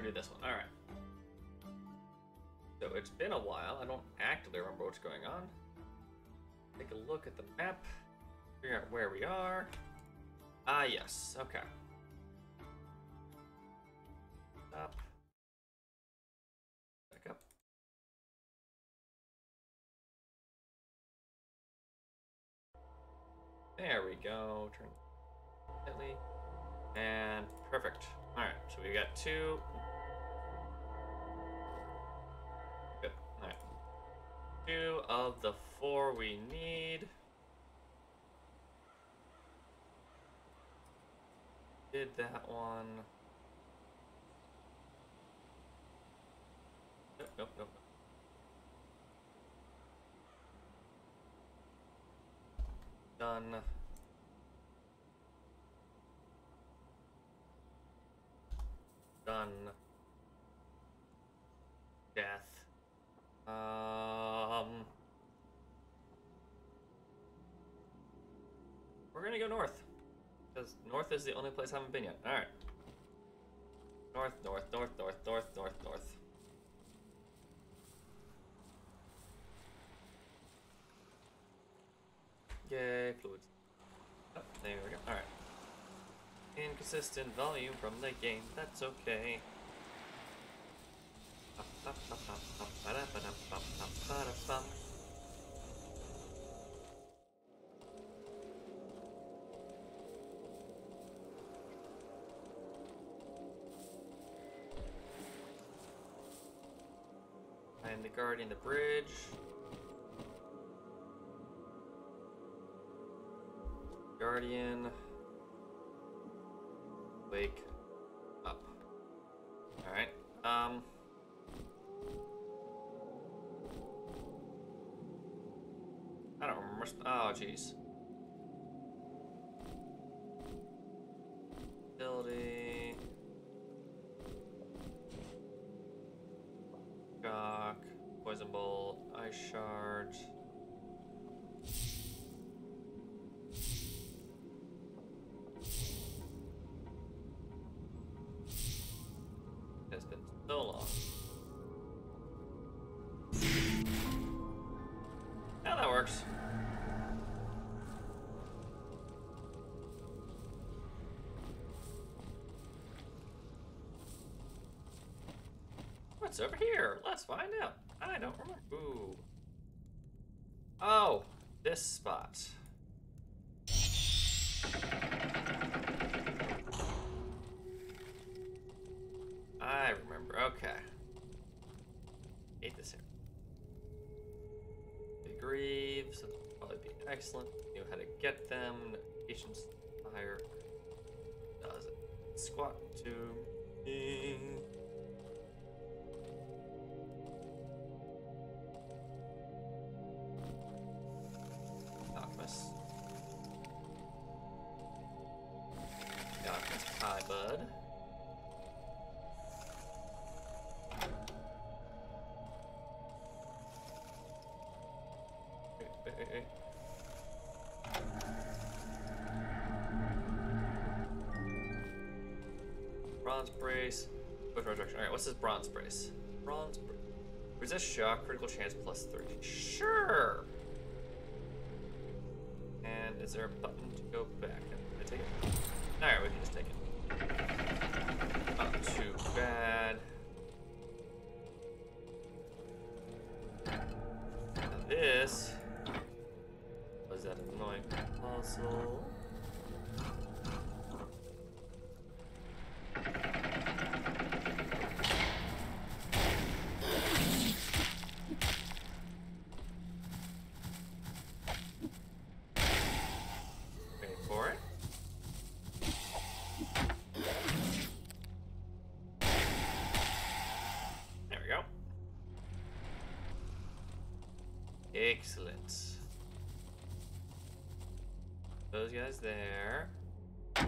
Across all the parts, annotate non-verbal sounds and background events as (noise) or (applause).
gonna do this one. All right. So it's been a while. I don't actively remember what's going on. Take a look at the map. Figure out where we are. Ah, yes. Okay. We need. Did that one. Nope, nope, nope. Done. Done. Death. Um. Gonna go north. Because north is the only place I haven't been yet. Alright. North, north, north, north, north, north, north. Yay, fluids. Oh, there we go. Alright. Inconsistent volume from the game, that's okay. And the guardian the bridge. Guardian. Wake up. Alright. Um. I don't remember. Oh, jeez. Long. Yeah, that works. Oh, What's over here? Let's find out. I don't remember. Ooh. Oh, this spot. Excellent. Know how to get them. Notifications higher. Does it? Squat to Bronze brace. Which direction? Alright, what's this bronze brace? Bronze brace. Resist shock, critical chance plus three. Sure! And is there a button to go back? Can I take it? Alright, we can just take it. Not too bad. Excellent. Those guys there. The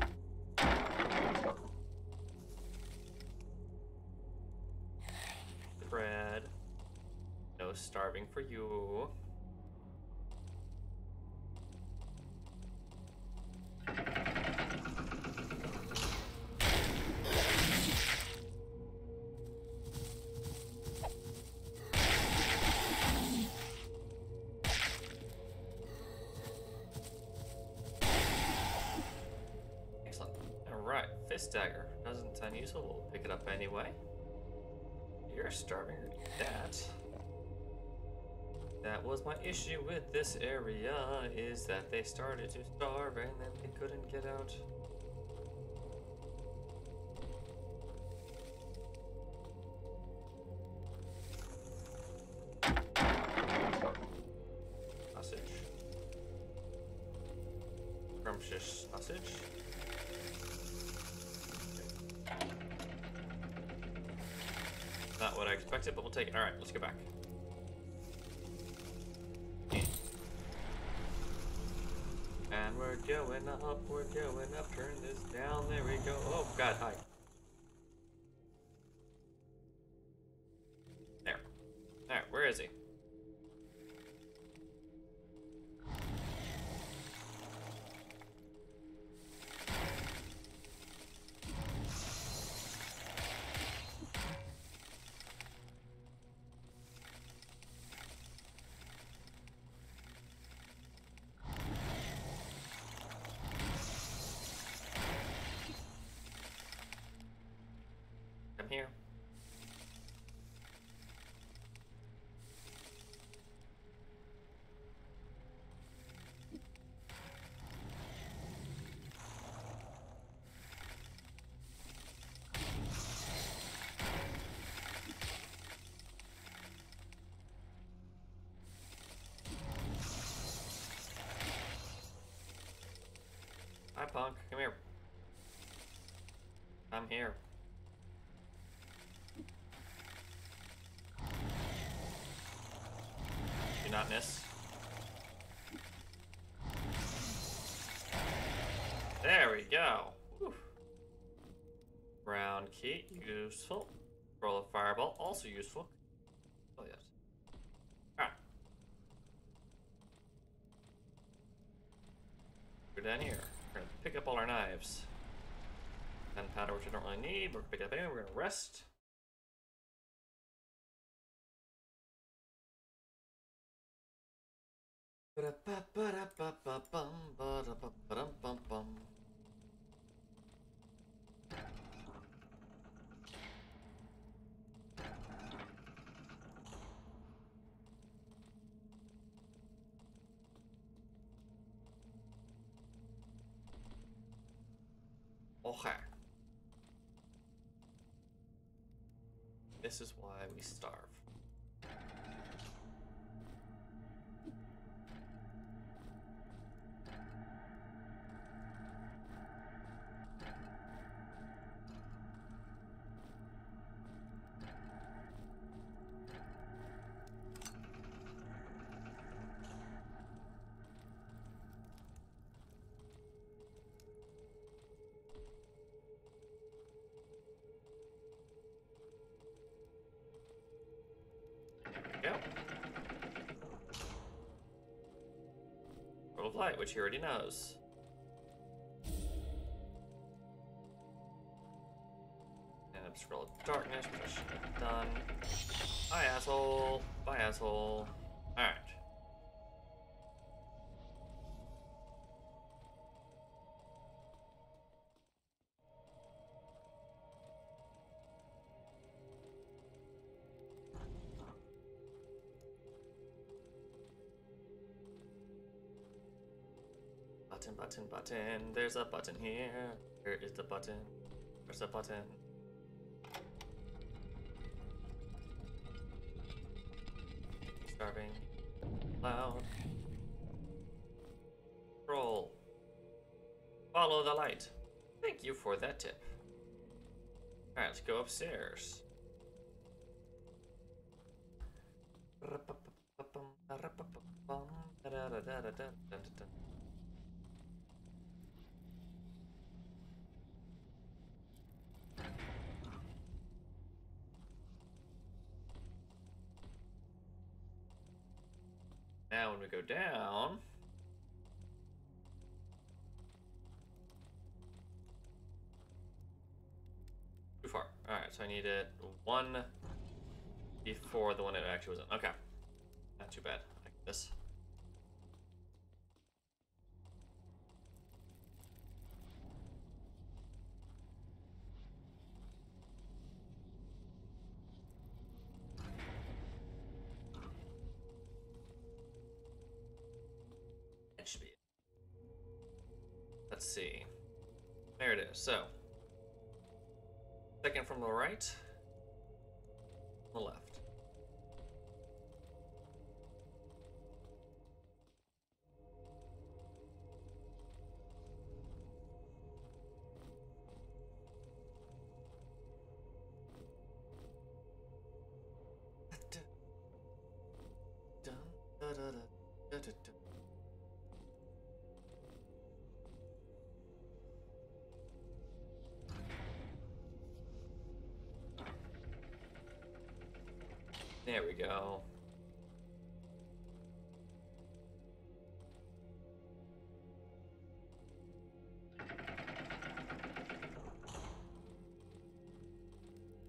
bread. No starving for you. Dagger. Doesn't sound useful, we'll pick it up anyway. You're starving that. That was my issue with this area, is that they started to starve and then they couldn't get out. But we'll take it. Alright, let's go back. And we're going up, we're going up, turn this down, there we go. Oh god, hi. Punk. Come here. I'm here. Do not miss. There we go. Whew. Round key, useful. Roll a fireball, also useful. Oh yes. Alright. Go down here. Pick up all our knives. Gunpowder, which I don't really need. We're gonna pick it up anyway. We're gonna rest. Ba-da-ba-ba-da-ba-ba-bum, Okay. This Go. Roll of light, which he already knows. And of darkness, which I should have done. Bye, asshole. Bye, asshole. Button, button, button. There's a button here. Here is the button. There's a button. Starving. Loud. Roll. Follow the light. Thank you for that tip. Alright, let's go upstairs. Now when we go down, too far. All right, so I need it one before the one it actually was in. Okay, not too bad. Get this. So, second from the right, the left. Da, da, da, There we go.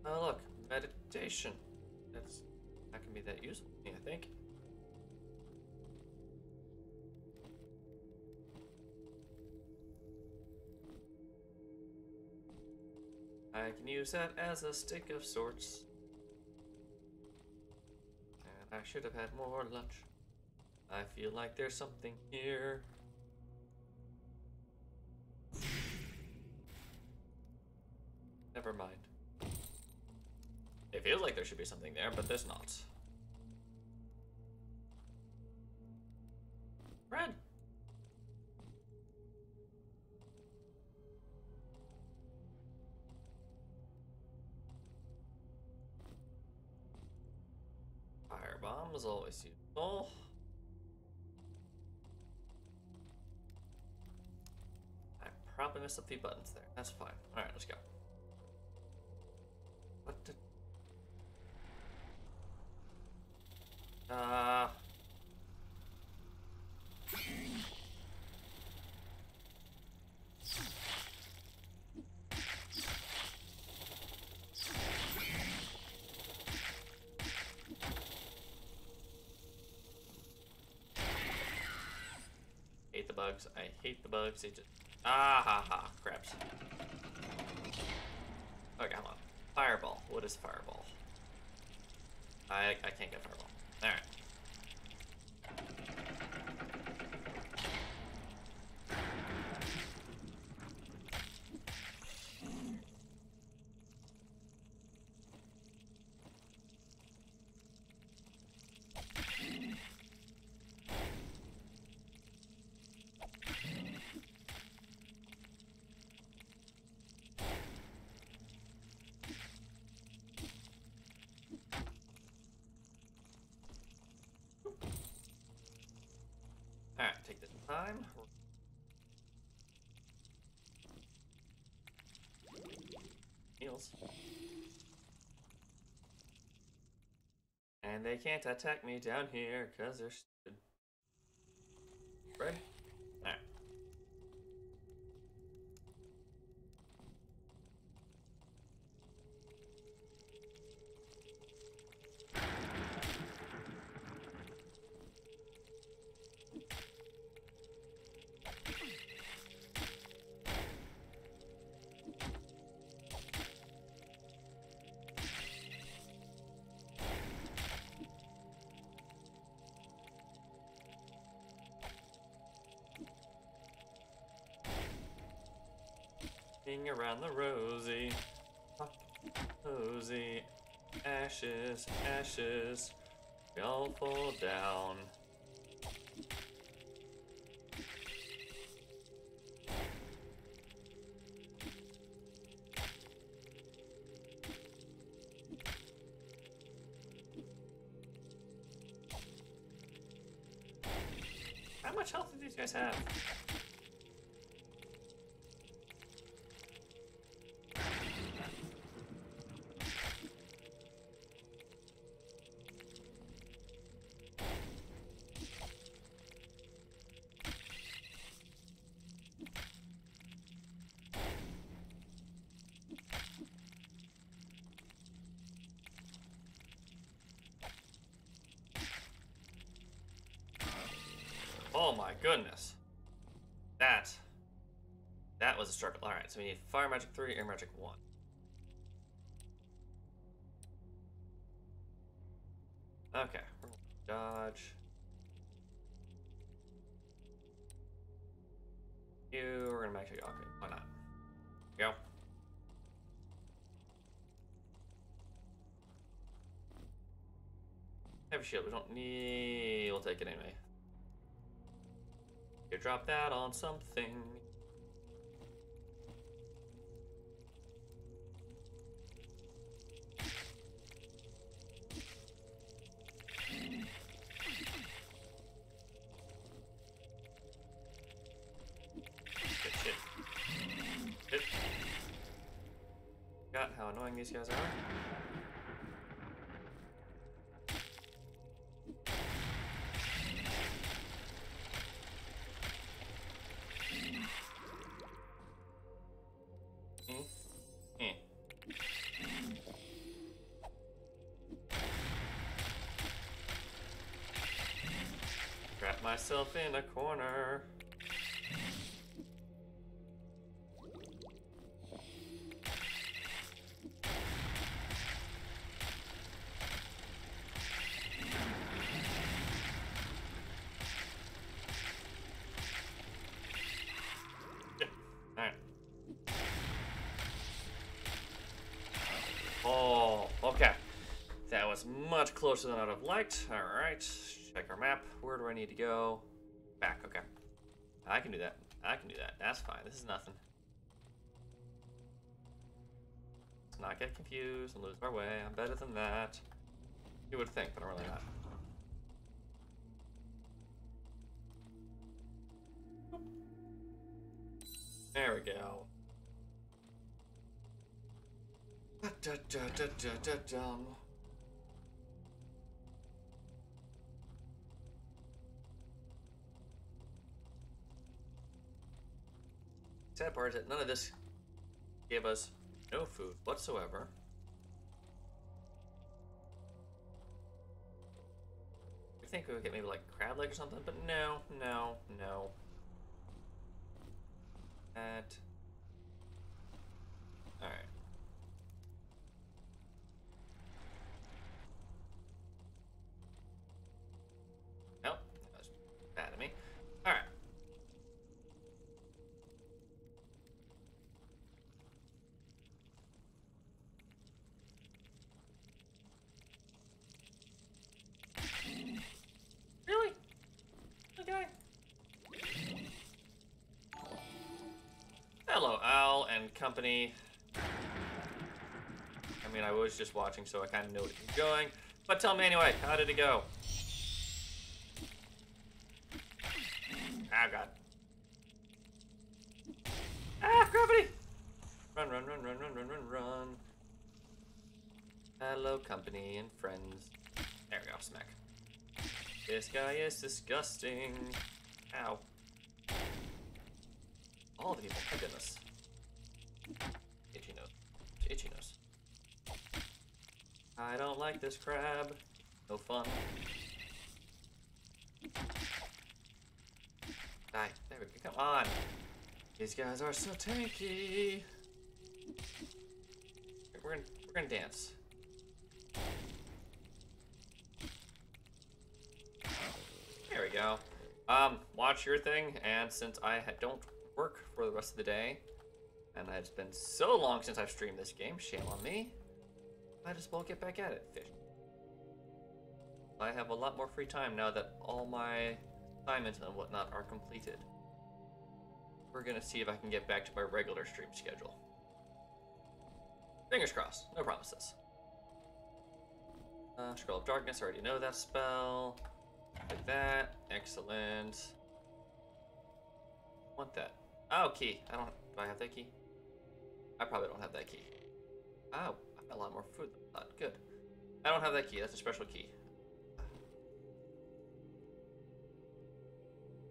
Oh look, meditation. That's that can be that useful. I think. I can use that as a stick of sorts. I should have had more lunch. I feel like there's something here. Never mind. It feels like there should be something there, but there's not. Missed a few buttons there. That's fine. Alright, let's go. What did... Uh... Hate the bugs. I hate the bugs. They just ah ha ha crabs. Okay, hold on. Fireball. What is fireball? I I can't get fireball. All right. All right, take this time. Heals. And they can't attack me down here because they're around the rosy. Rosy. Ashes, ashes. We all fall down. How much health do these guys have? Goodness. That. That was a struggle. Alright, so we need Fire Magic 3, Air Magic 1. Okay. Dodge. You, we're gonna actually, okay, why not? Go. Heavy shield, we don't need, we'll take it anyway. Drop that on something. Good shit. How annoying these guys are. Myself in a corner. Closer than I'd have liked. Alright. Check our map. Where do I need to go? Back, okay. I can do that. I can do that. That's fine. This is nothing. Let's not get confused and lose our way. I'm better than that. You would think, but I'm really not. There we go. Da, da, da, da, da, da. Sad part is that none of this gave us no food whatsoever. I think we would get maybe like crab leg or something, but no, no, no. That. Alright. Company. I mean, I was just watching, so I kind of know where it's going. But tell me anyway, how did it go? Ah, God. Ah, gravity! Run, run, run, run, run, run, run, run. Hello, company and friends. There we go, smack. This guy is disgusting. Ow. All the people, my goodness. Itchy nose. Itchy nose. I don't like this crab. No fun. Die. There we go. Come on. These guys are so tanky. We're gonna we're gonna dance. There we go. Um, watch your thing, and since I don't work for the rest of the day, and it's been so long since I've streamed this game, shame on me. Might as well get back at it, fish. I have a lot more free time now that all my assignments and whatnot are completed. We're gonna see if I can get back to my regular stream schedule. Fingers crossed, no promises. Uh, Scroll of Darkness, I already know that spell. Like that, excellent. Want that? Oh, key. I don't. Do I have that key? I probably don't have that key. Oh, I got a lot more food. Good. I don't have that key. That's a special key.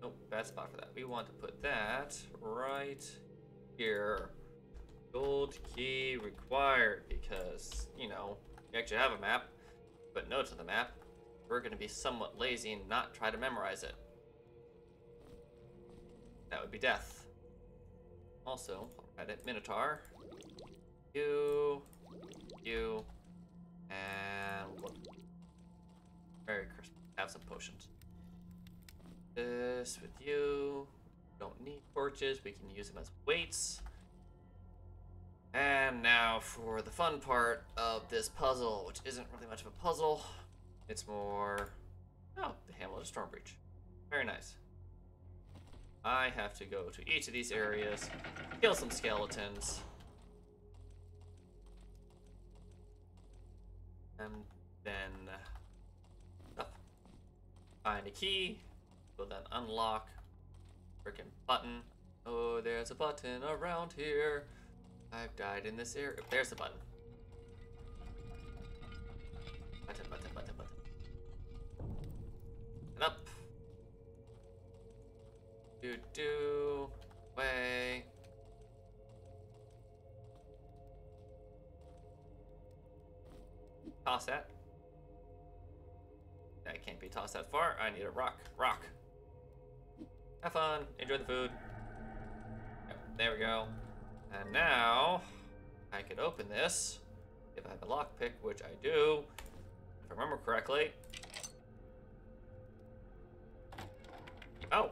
Nope, bad spot for that. We want to put that right here. Gold key required because, you know, we actually have a map, but no to the map. We're going to be somewhat lazy and not try to memorize it. That would be death. Also, Reddit Minotaur. You, you, and. Merry Christmas. Have some potions. This with you, Don't need torches. We can use them as weights. And now for the fun part of this puzzle, which isn't really much of a puzzle. It's more... Oh, the Hamlet of Stormbreach. Very nice. I have to go to each of these areas, kill some skeletons, and then uh, find a key, will then unlock freaking button. Oh, there's a button around here. I've died in this area. There's the button. Button, button, button, button. And up. Do do. Way. Toss that. That can't be tossed that far. I need a rock. Rock. Have fun. Enjoy the food. Yep, there we go. And now, I could open this if I have a lockpick, which I do, if I remember correctly. Oh.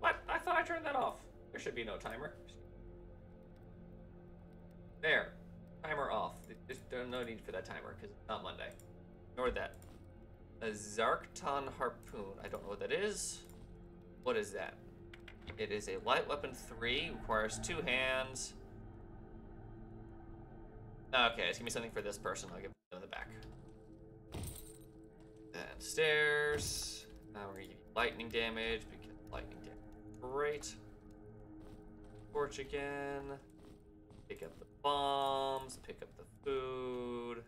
What? I thought I turned that off. There should be no timer. There. Timer off. There's no need for that timer because it's not Monday. Ignore that. A Zarchton Harpoon. I don't know what that is. What is that? It is a light weapon 3, requires two hands. Okay, it's gonna be something for this person. I'll give it in the back. Stairs. Now we're gonna give you lightning damage because lightning damage. Great. Torch again. Pick up the bombs. Pick up the food.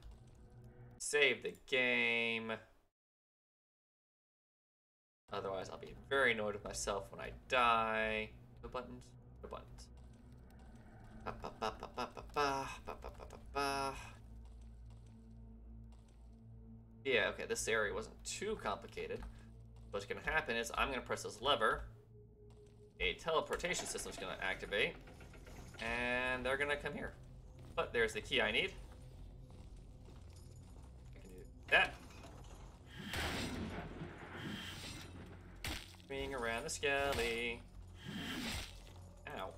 Save the game. Otherwise, I'll be very annoyed with myself when I die. No buttons? No buttons. Ba, ba, ba, ba, ba, ba, ba, ba, ba, ba, ba. Yeah, okay, this area wasn't too complicated. What's gonna happen is I'm gonna press this lever. A teleportation system's gonna activate. And they're gonna come here. But there's the key I need. I can do that. Swing around the skelly. Ow.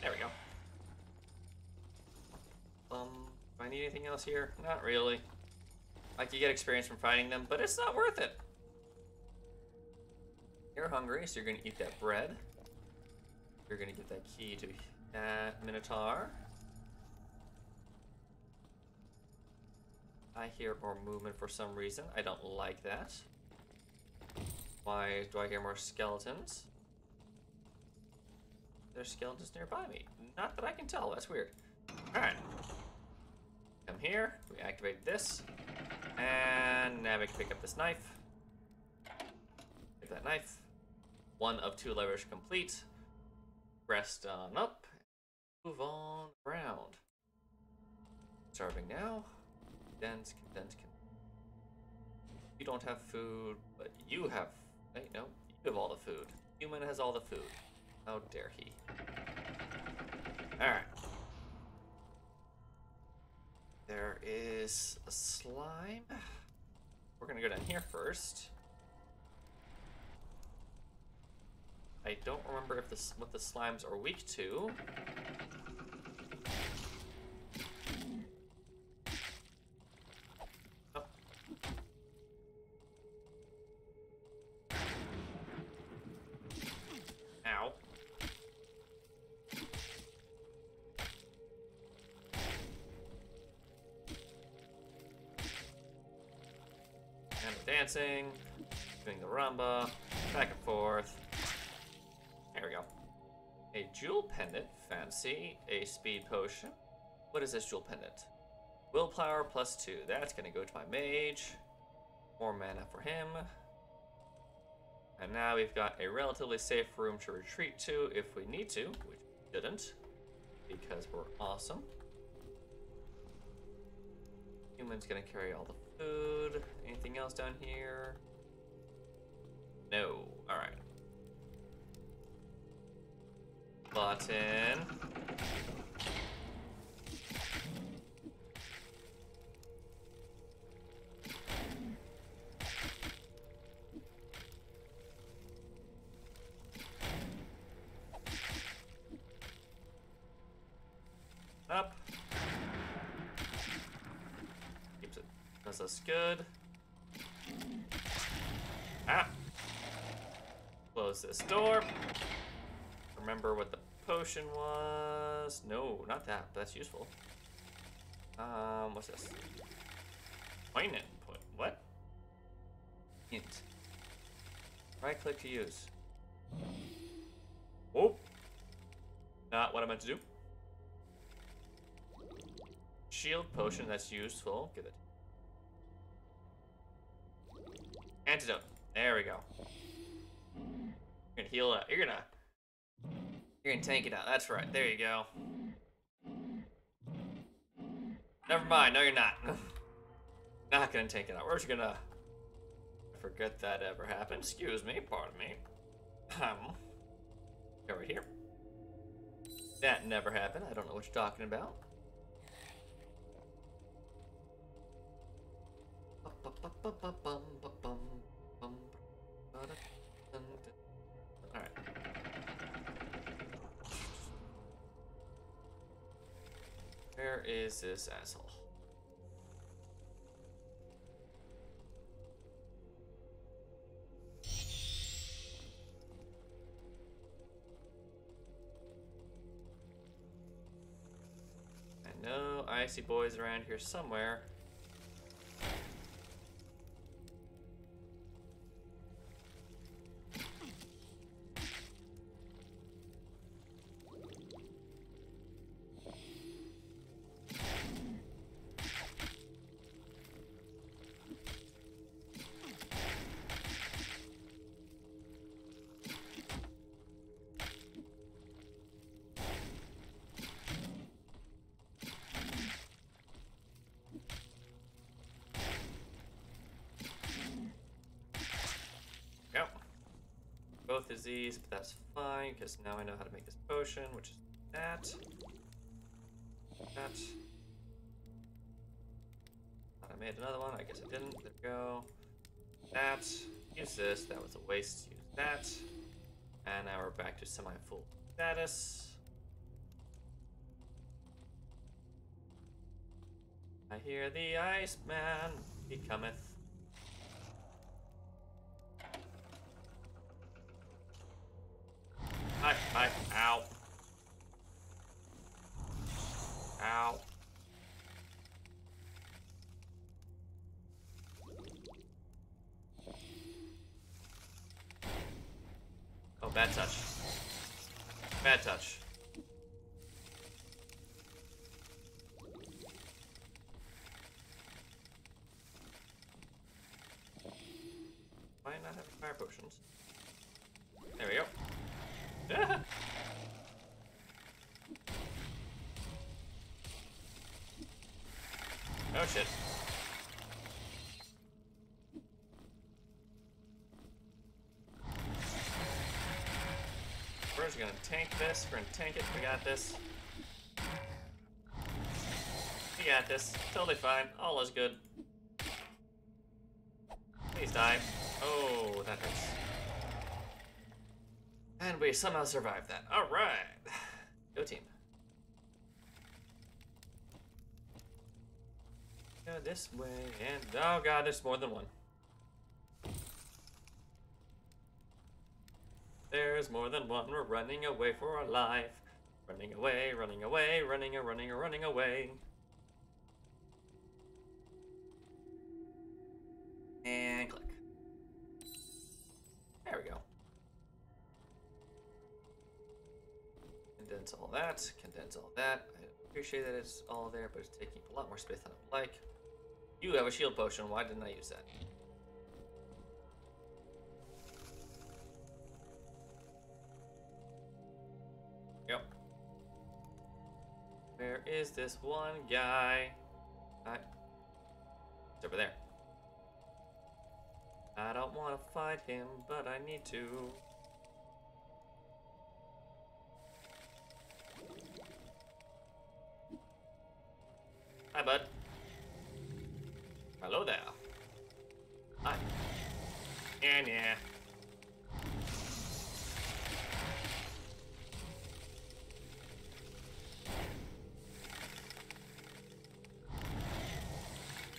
There we go. Um, do I need anything else here? Not really. Like, you get experience from fighting them, but it's not worth it. You're hungry, so you're gonna eat that bread. You're gonna get that key to Minotaur. I hear more movement for some reason. I don't like that. Why do I hear more skeletons? There's skeletons nearby me. Not that I can tell. That's weird. Alright. Come here. We activate this. And now we can pick up this knife. Take that knife. One of two levers complete. Rest on up. Move on around. Starving now. Condense, condense, condense. You don't have food, but you have. Wait, no. You have all the food. Human has all the food. How dare he? Alright. There is a slime. We're gonna go down here first. I don't remember if this what the slimes are weak to. Oh. Dancing, doing the rumba, back and forth. There we go. A jewel pendant, fancy. A speed potion. What is this jewel pendant? Willpower plus two. That's gonna go to my mage. More mana for him. And now we've got a relatively safe room to retreat to if we need to, which we didn't, because we're awesome. Human's gonna carry all the food. Anything else down here? No. Alright. button. Up. Keeps it. Does us good. Ah. Close this door. Remember what the potion was? No, not that, but that's useful. Um, what's this? Poignant. What? Hint. Right click to use. Oh! Not what I meant to do. Shield potion, that's useful. Give it. Antidote. There we go. You're gonna heal up. You're gonna. You're gonna tank it out. That's right. There you go. Never mind. No, you're not. (laughs) not gonna tank it out. We're just gonna. Forget that ever happened. Excuse me. Pardon me. Um. Go right here. That never happened. I don't know what you're talking about. Where is this asshole? I know icy boys around here somewhere. Both of but that's fine, because now I know how to make this potion, which is that. That. I made another one, I guess I didn't. There we go. That. Use this, that was a waste. Use that. And now we're back to semi-full status. I hear the Iceman, he cometh. Hi, hi, ow. Ow. Oh, bad touch. Bad touch. Why not There we go. (laughs) oh shit. We're just gonna tank this. We're gonna tank it. We got this. We got this. Totally fine. All is good. Please die. And we somehow survived that. Alright. Go team. Go this way and oh god, there's more than one. There's more than one. We're running away for our life. Running away, running away, running running running away. Appreciate that it's all there, but it's taking a lot more space than I would like. You have a shield potion, why didn't I use that? Yep. Where is this one guy? It's over there. I don't want to fight him, but I need to. Hi, bud. Hello there. Hi. Yeah, yeah.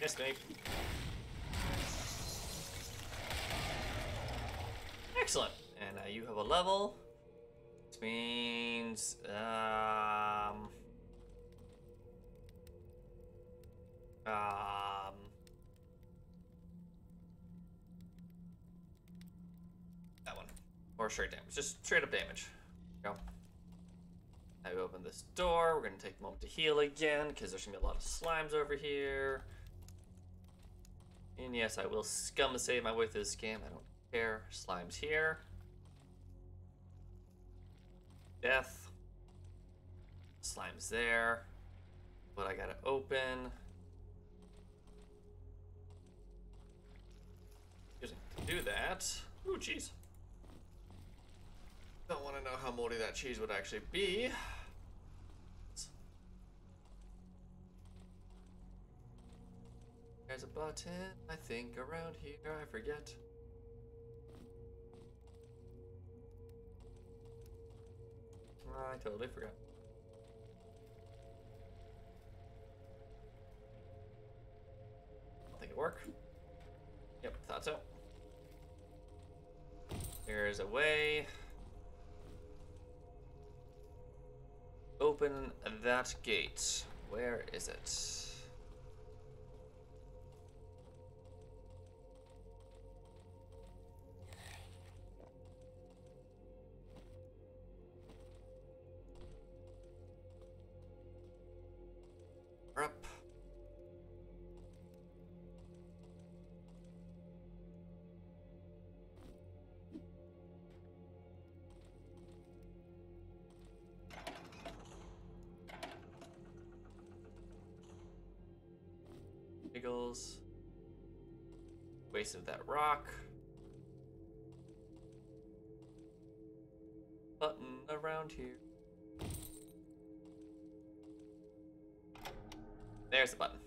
Yes, me. Excellent. And uh, you have a level. Which means, um, um, that one. Or straight damage. Just straight up damage. Go. Now we open this door. We're gonna take a moment to heal again because there's gonna be a lot of slimes over here. And yes, I will scum save my way through this game. I don't care. Slimes here. Death. Slimes there. But I gotta open. Do that. Ooh, cheese. Don't want to know how moldy that cheese would actually be. There's a button, I think, around here. I forget. Ah, I totally forgot. I think it work. Yep, thought so. There's a way. Open that gate. Where is it? Eagles. Waste of that rock. Button around here. There's the button.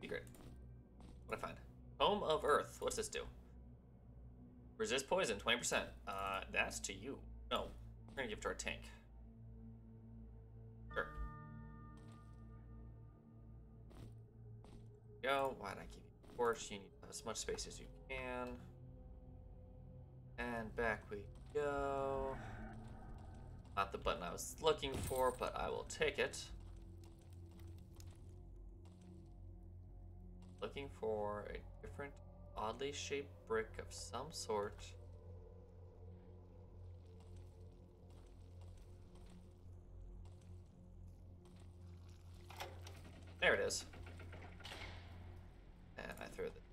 Secret. What I find? Home of Earth. What's this do? Resist poison, 20%. Uh, that's to you. Gonna give it to our tank. Sure. Go. Why'd I give you torch? You need as much space as you can. And back we go. Not the button I was looking for, but I will take it. Looking for a different, oddly shaped brick of some sort.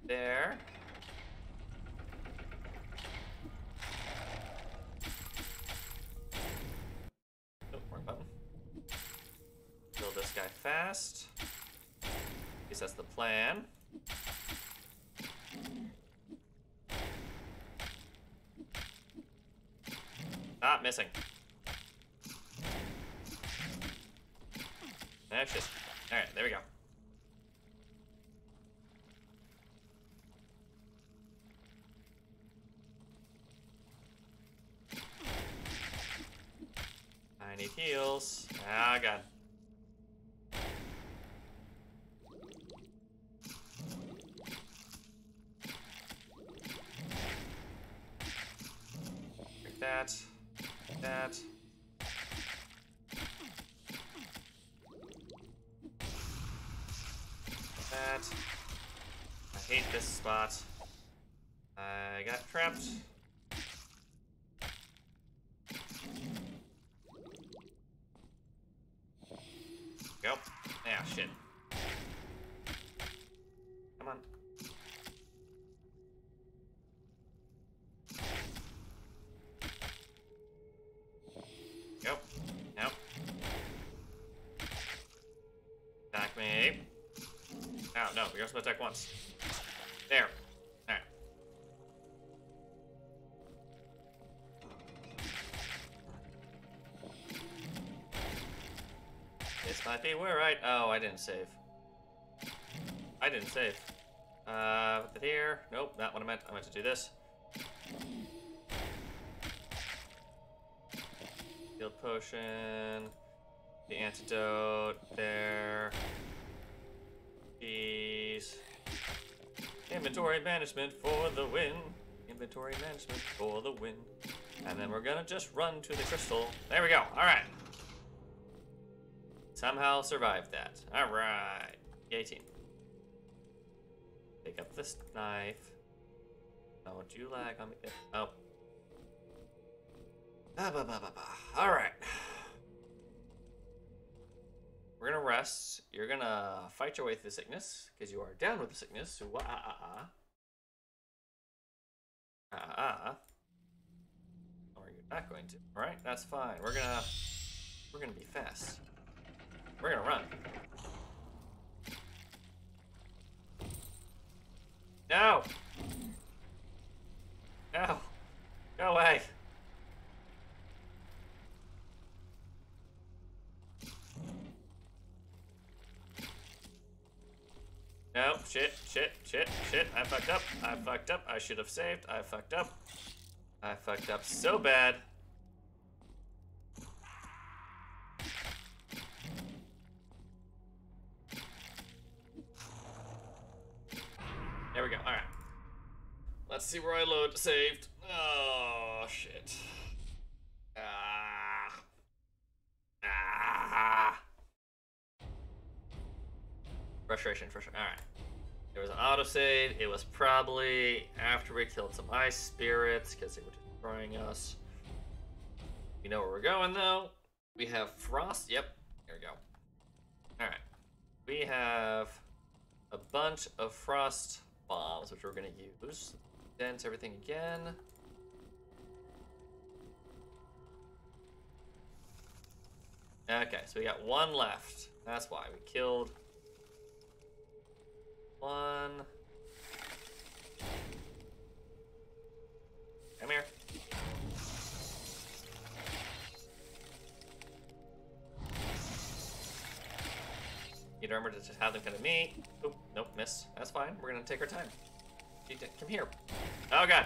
There. Nope, wrong button. Kill this guy fast. At least that's the plan. Ah, missing. That's just. Alright, there we go. I need heals. Ah, God. Like that. Like that. That. I hate this spot. I got trapped. Go. Ah, shit. Come on. Go. Nope. Attack me. Oh, no, you're supposed to attack once. Oh, I didn't save. I didn't save. Uh, here. Nope, not what I meant. I meant to do this. Heal potion. The antidote. There. Keys. Inventory management for the win. Inventory management for the win. And then we're gonna just run to the crystal. There we go. Alright. Somehow survived that. Alright. 18. Pick up this knife. Don't you lag on me. Oh. Ah, bah, bah. Alright. We're gonna rest. You're gonna fight your way through the sickness, because you are down with the sickness. So, ah, ah, ah. Ah, ah. Or you're not going to. Alright, that's fine. We're gonna... We're gonna be fast. We're gonna run. No! No! No way! No, shit, shit, shit, shit. I fucked up. I fucked up. I should have saved. I fucked up. I fucked up so bad. Let's see where I load saved. Oh, shit. Ah. Ah. Frustration, frustration. Alright. There was an autosave. It was probably after we killed some ice spirits because they were destroying us. You know where we're going though. We have frost. Yep. Here we go. Alright. We have a bunch of frost bombs, which we're going to use. Dent everything again. Okay, so we got one left. That's why we killed one. Come here. Need armor to just have them come to me. Oop, nope, miss. That's fine. We're gonna take our time. Come here. Oh god.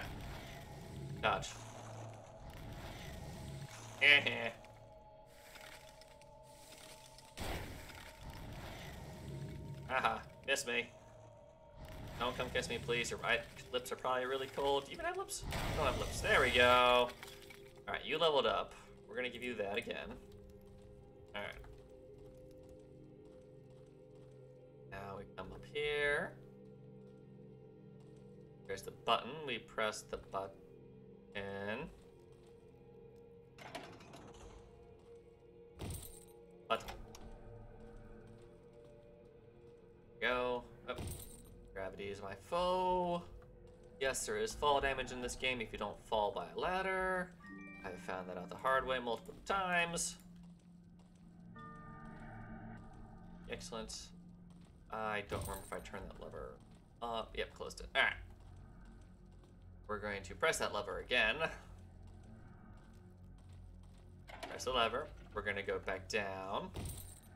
Dodge. Eh. Haha, miss me. Don't come kiss me, please. Your right lips are probably really cold. Do you even have lips? I don't have lips. There we go. Alright, you leveled up. We're gonna give you that again. Alright. Now we come up here. There's the button. We press the button. Button. Go. Oh. Gravity is my foe. Yes, there is fall damage in this game if you don't fall by a ladder. I've found that out the hard way multiple times. Excellent. I don't remember if I turned that lever up. Yep, closed it. Alright. We're going to press that lever again. Press the lever. We're going to go back down.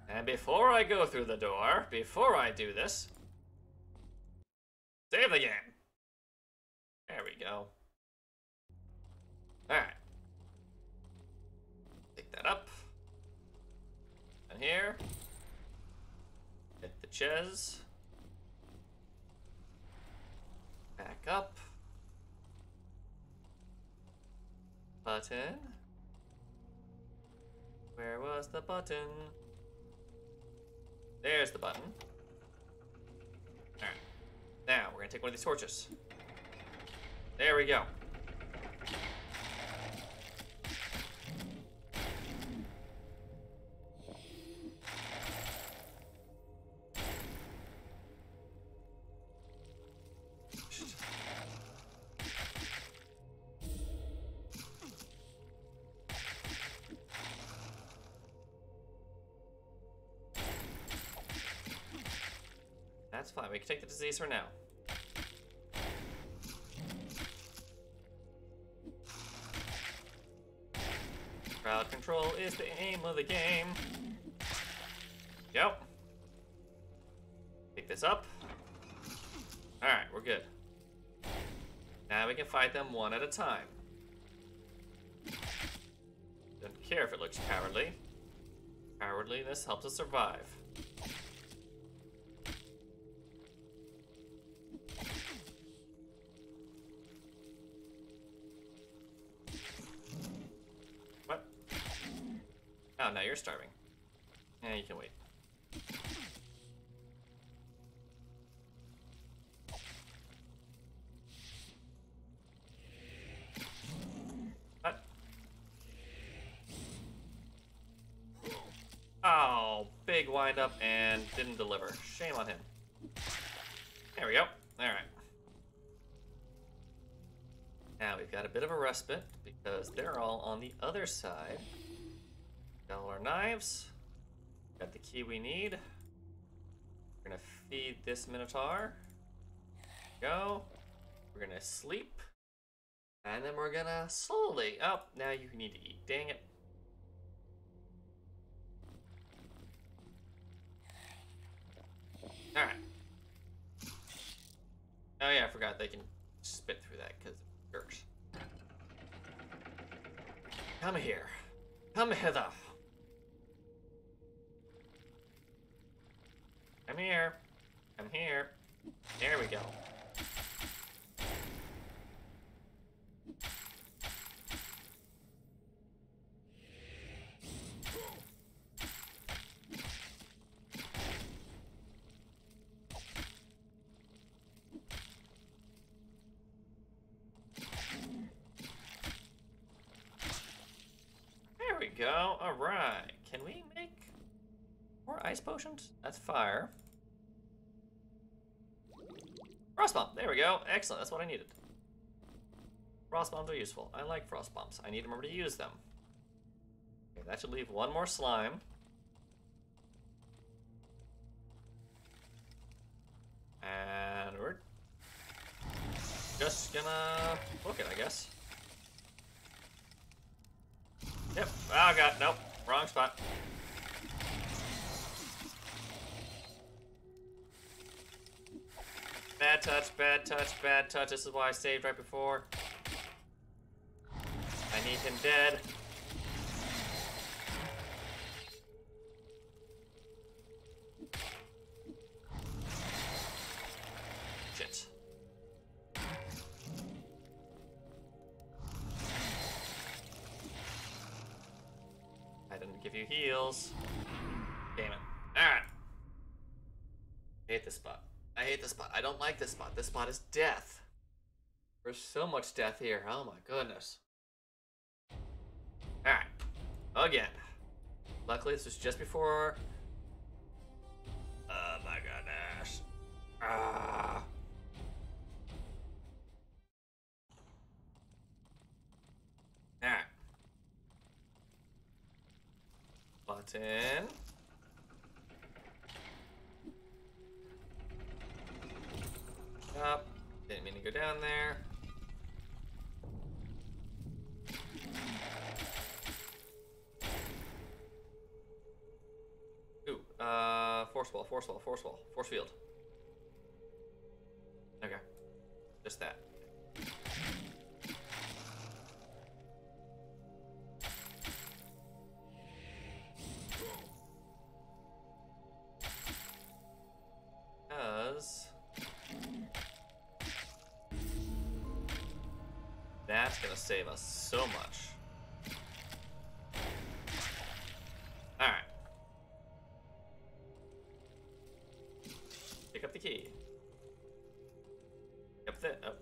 And before I go through the door, before I do this, save the game. There we go. Alright. Pick that up. And here. Hit the ches. Back up. Button. Where was the button? There's the button. Alright. Now, we're gonna take one of these torches. There we go. Fine. We can take the disease for now. Crowd control is the aim of the game. Yep. Pick this up. Alright, we're good. Now we can fight them one at a time. Don't care if it looks cowardly. Cowardliness helps us survive. Big wind up and didn't deliver. Shame on him. There we go. Alright. Now we've got a bit of a respite because they're all on the other side. Got all our knives. Got the key we need. We're gonna feed this Minotaur. Go. We're gonna sleep. And then we're gonna slowly. Oh, now you need to eat. Dang it. Alright. Oh yeah, I forgot they can spit through that because it jerks. Come here. Come hither. Come here. Come here. There we go. There we go. All right. Can we make more ice potions? That's fire. Frost bomb. There we go. Excellent. That's what I needed. Frost bombs are useful. I like frost bombs. I need to remember to use them. Okay, that should leave one more slime. And we're just gonna book it, I guess. Yep. Oh god, nope. Wrong spot. Bad touch, bad touch, bad touch. This is why I saved right before. I need him dead. I don't like this spot. This spot is death. There's so much death here. Oh my goodness. Alright. Again. Luckily, this was just before. Oh my goodness. Ah. Alright. Button. Up. Didn't mean to go down there. Ooh, uh, force wall, force wall, force wall, force field. Okay, just that. Us so much. Alright. Pick up the key. Up the. Oh.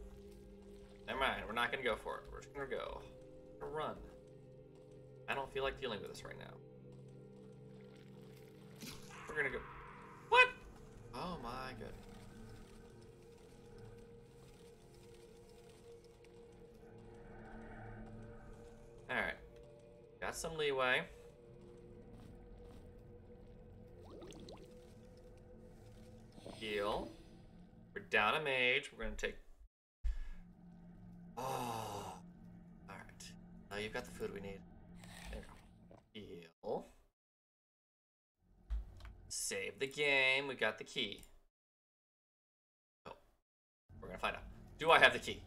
Never mind. We're not gonna go for it. We're just gonna go. Gonna run. I don't feel like dealing with this right now. We're gonna go. What? Oh my goodness. Some leeway. Heal. We're down a mage. We're gonna take. Oh. Alright. Now you've got the food we need. Heal. Save the game. We got the key. Oh. We're gonna find out. Do I have the key?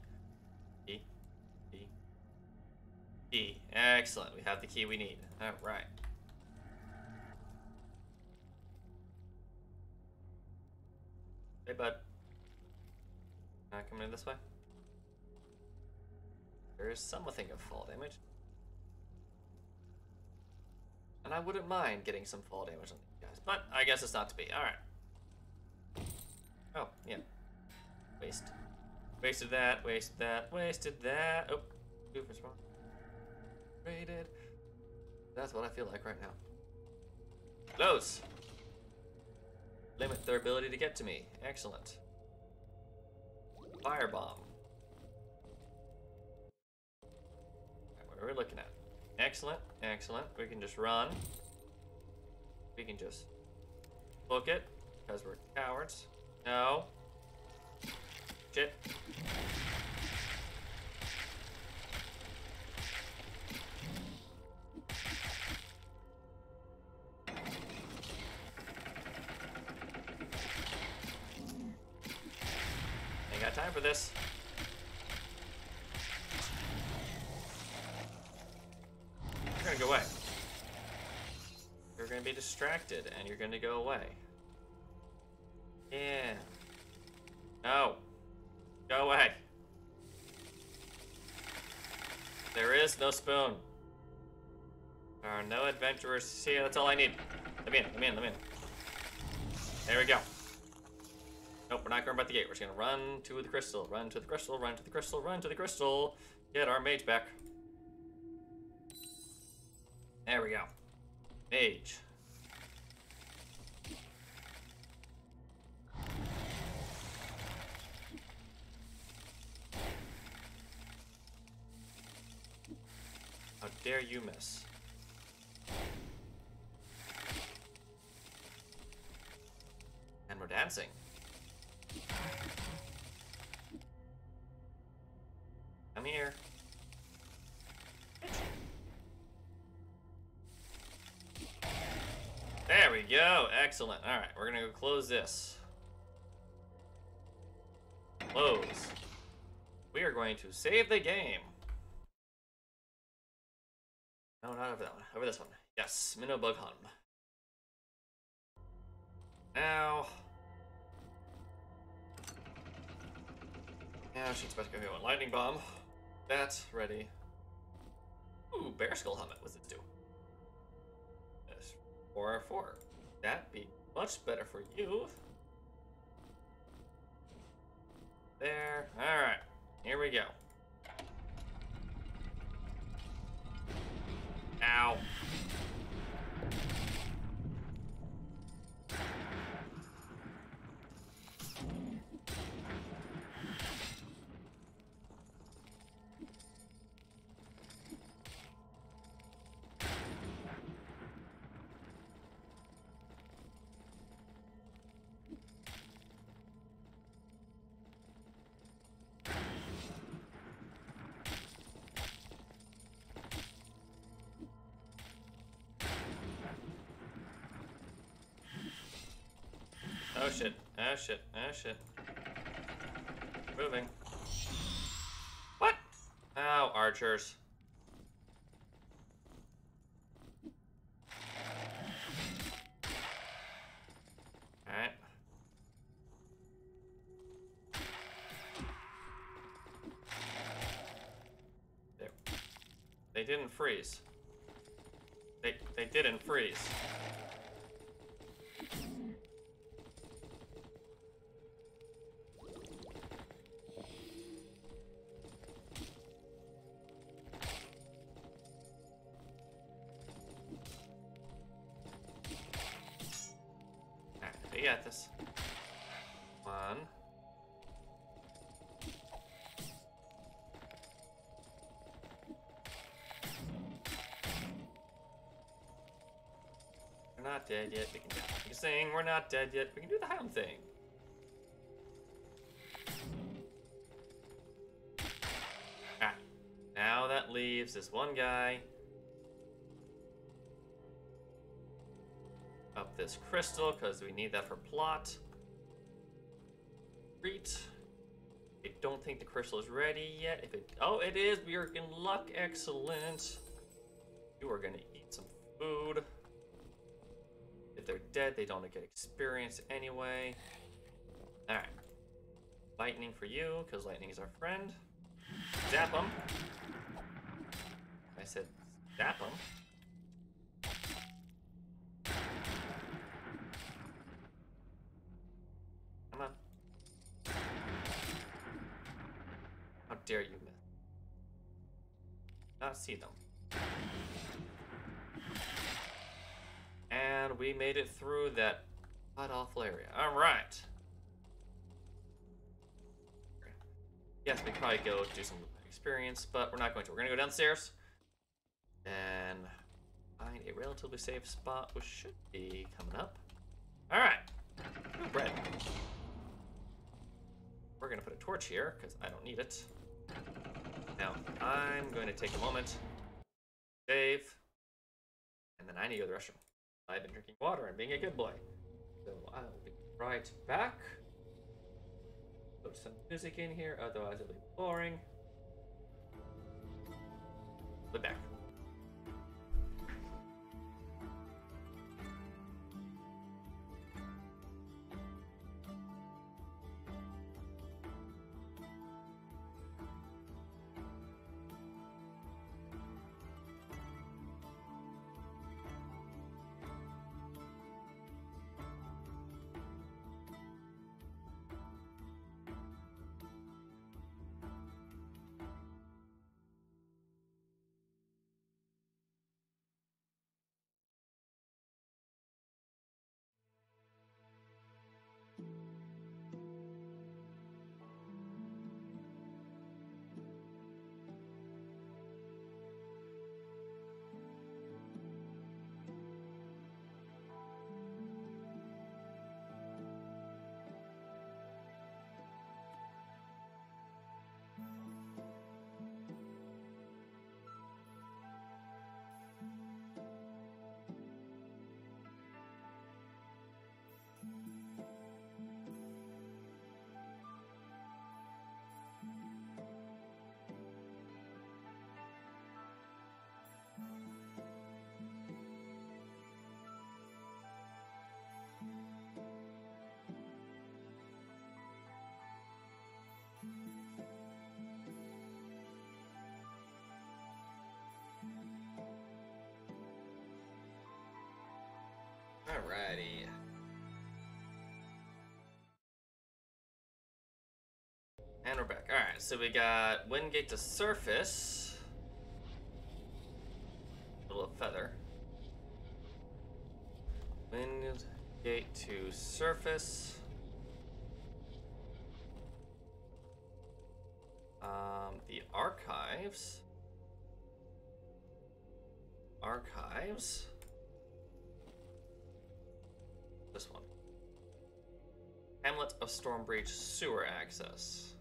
Key. Excellent. We have the key we need. All right. Hey, bud. Not coming in this way? There is something of fall damage. And I wouldn't mind getting some fall damage on these guys, but I guess it's not to be. Alright. Oh, yeah. Waste. Wasted that, wasted that, wasted that. Oh, two for spawn. That's what I feel like right now. Close. Limit their ability to get to me. Excellent. Firebomb. what are we looking at? Excellent, excellent. We can just run. We can just book it because we're cowards. No. Shit. Distracted and you're gonna go away. Yeah. No. Go away. There is no spoon. There are no adventurers. See, that's all I need. Let me in, let me in, let me in. There we go. Nope, we're not going by the gate. We're just gonna run to the crystal, run to the crystal, run to the crystal, run to the crystal. Get our mage back. There we go. Mage. Dare you miss? And we're dancing. Come here. There we go. Excellent. All right, we're gonna go close this. Close. We are going to save the game. No, not over that one. Over this one. Yes, Minnow Bug Hunt. Now. Now she's about to go a lightning bomb. That's ready. Ooh, bear skull helmet. What's it do? Four or four. That'd be much better for you. There. All right. Here we go. Ow. Oh shit. Oh shit. Oh shit. Moving. What? Ow, archers. They didn't freeze. They they didn't freeze. Dead yet. We can, we can sing. We're not dead yet. We can do the home thing. Ah. Now that leaves this one guy. Up this crystal, because we need that for plot. Great. I don't think the crystal is ready yet. If it, oh, it is. We are in luck. Excellent. You are gonna Dead, they don't get experience anyway. All right. Lightning for you, because lightning is our friend. Zap them. I said zap them. Come on. How dare you miss? Not see them. And we made it through that awful area. Alright. Yes, we probably go do some experience, but we're not going to. We're gonna go downstairs and find a relatively safe spot, which should be coming up. Alright. Bread. We're gonna put a torch here, because I don't need it. Now, I'm going to take a moment, save, and then I need to go to the restroom. I've been drinking water and being a good boy. So I'll be right back. Put some music in here, otherwise it'll be boring. Be back. Alrighty. And we're back. Alright, so we got Windgate to surface. A little feather. Windgate to surface. Um, the archives. Archives. Of Stormbreach sewer access.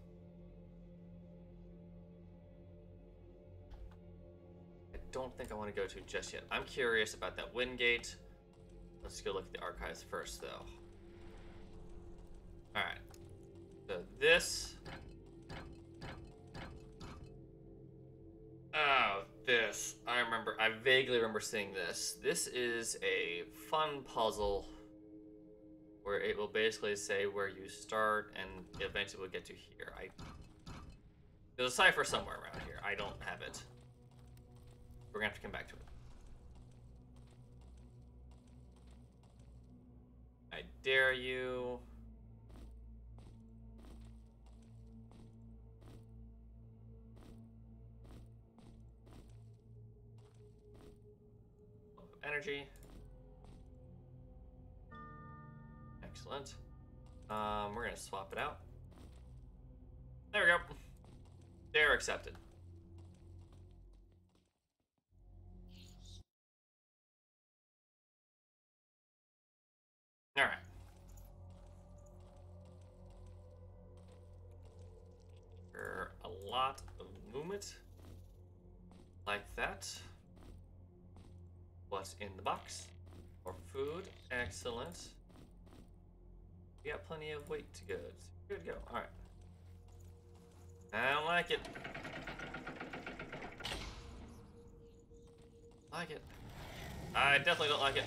I don't think I want to go to just yet. I'm curious about that Windgate. Let's go look at the archives first, though. Alright. So this. Oh, this. I remember. I vaguely remember seeing this. This is a fun puzzle where it will basically say where you start and eventually we'll get to here. I There's a cipher somewhere around here. I don't have it. We're gonna have to come back to it. I dare you. Energy. Excellent. Um, we're gonna swap it out. There we go. They're accepted. All right. There a lot of movement like that. What's in the box? More food. Excellent. We got plenty of weight to go. Good to go. All right. I don't like it. Like it. I definitely don't like it.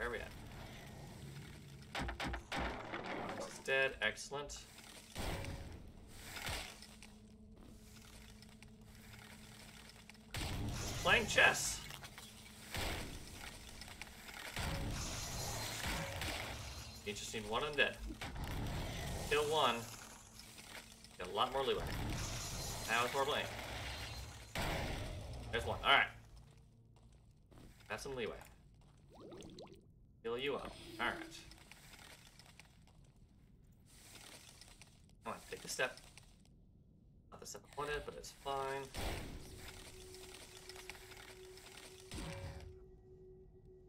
Where are we at? This is dead. Excellent. Playing chess. Need one undead. Kill one. Get a lot more leeway. Now it's more blame. There's one. Alright. Got some leeway. Heal you up. Alright. Come on, take the step. Not the step I wanted, but it's fine.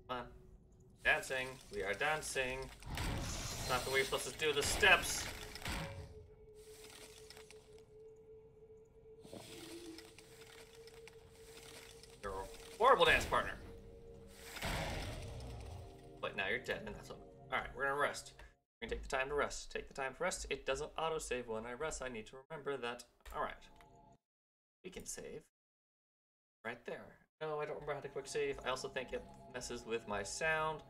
Come on. Dancing. We are dancing. It's not the way you're supposed to do the steps. The time to rest. It doesn't autosave when I rest. I need to remember that. Alright. We can save. Right there. No, I don't remember how to quick save. I also think it messes with my sound.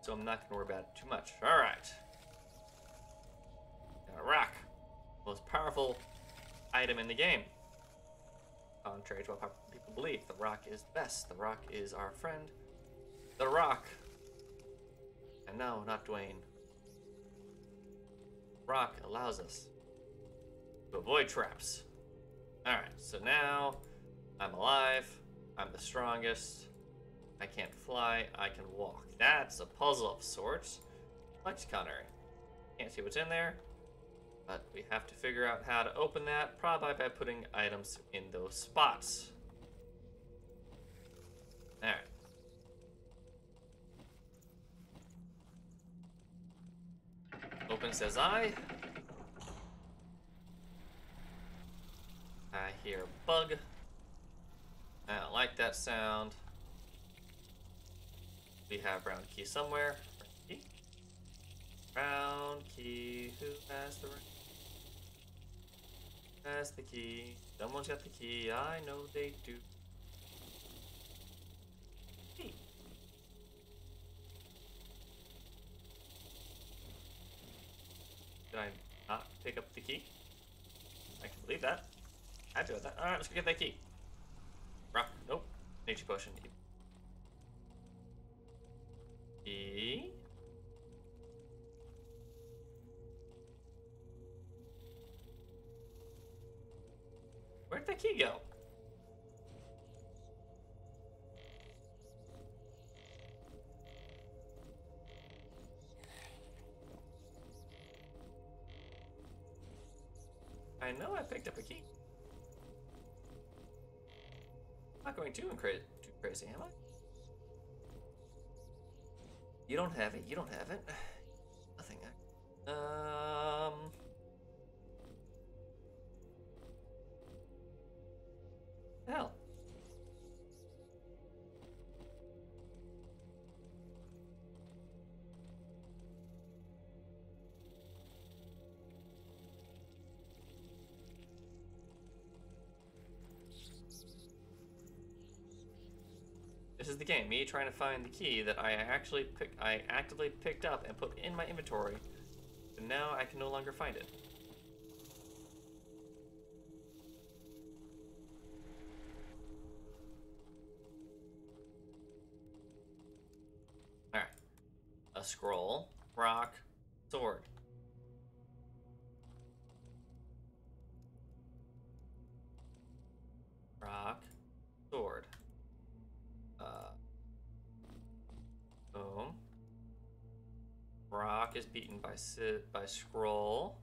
So I'm not gonna worry about it too much. Alright. Got a rock. Most powerful item in the game. Contrary to what people believe, the rock is best. The rock is our friend. The rock. And no, not Dwayne. Rock allows us to avoid traps. Alright, so now I'm alive. I'm the strongest. I can't fly. I can walk. That's a puzzle of sorts. Lexicon area. Can't see what's in there. But we have to figure out how to open that, probably by putting items in those spots. Alright. Open says I. I hear bug. I don't like that sound. We have brown key somewhere. Brown key. Brown key. Who has the round? has the key? Someone's got the key. I know they do. Key. Did I not pick up the key? I can believe that. I had to have that. Alright, let's go get that key. Rock. Nope. Nature potion. Key. Where'd the key go? Picked up a key. Not going too, cra too crazy, am I? You don't have it. You don't have it. The game. Me trying to find the key that I actually pick, I actively picked up and put in my inventory, and now I can no longer find it. Sit it by scroll.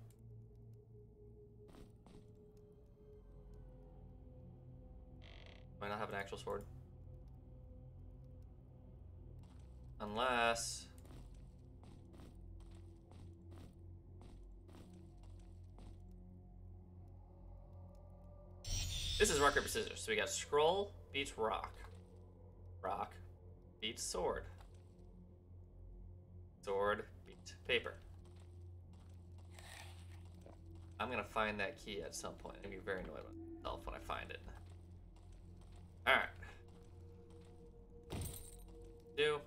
Might not have an actual sword. Unless... This is rock, paper, scissors. So we got scroll beats rock. Rock beats sword. Sword beats paper. I'm gonna find that key at some point. I'm gonna be very annoyed with myself when I find it. Alright. Do.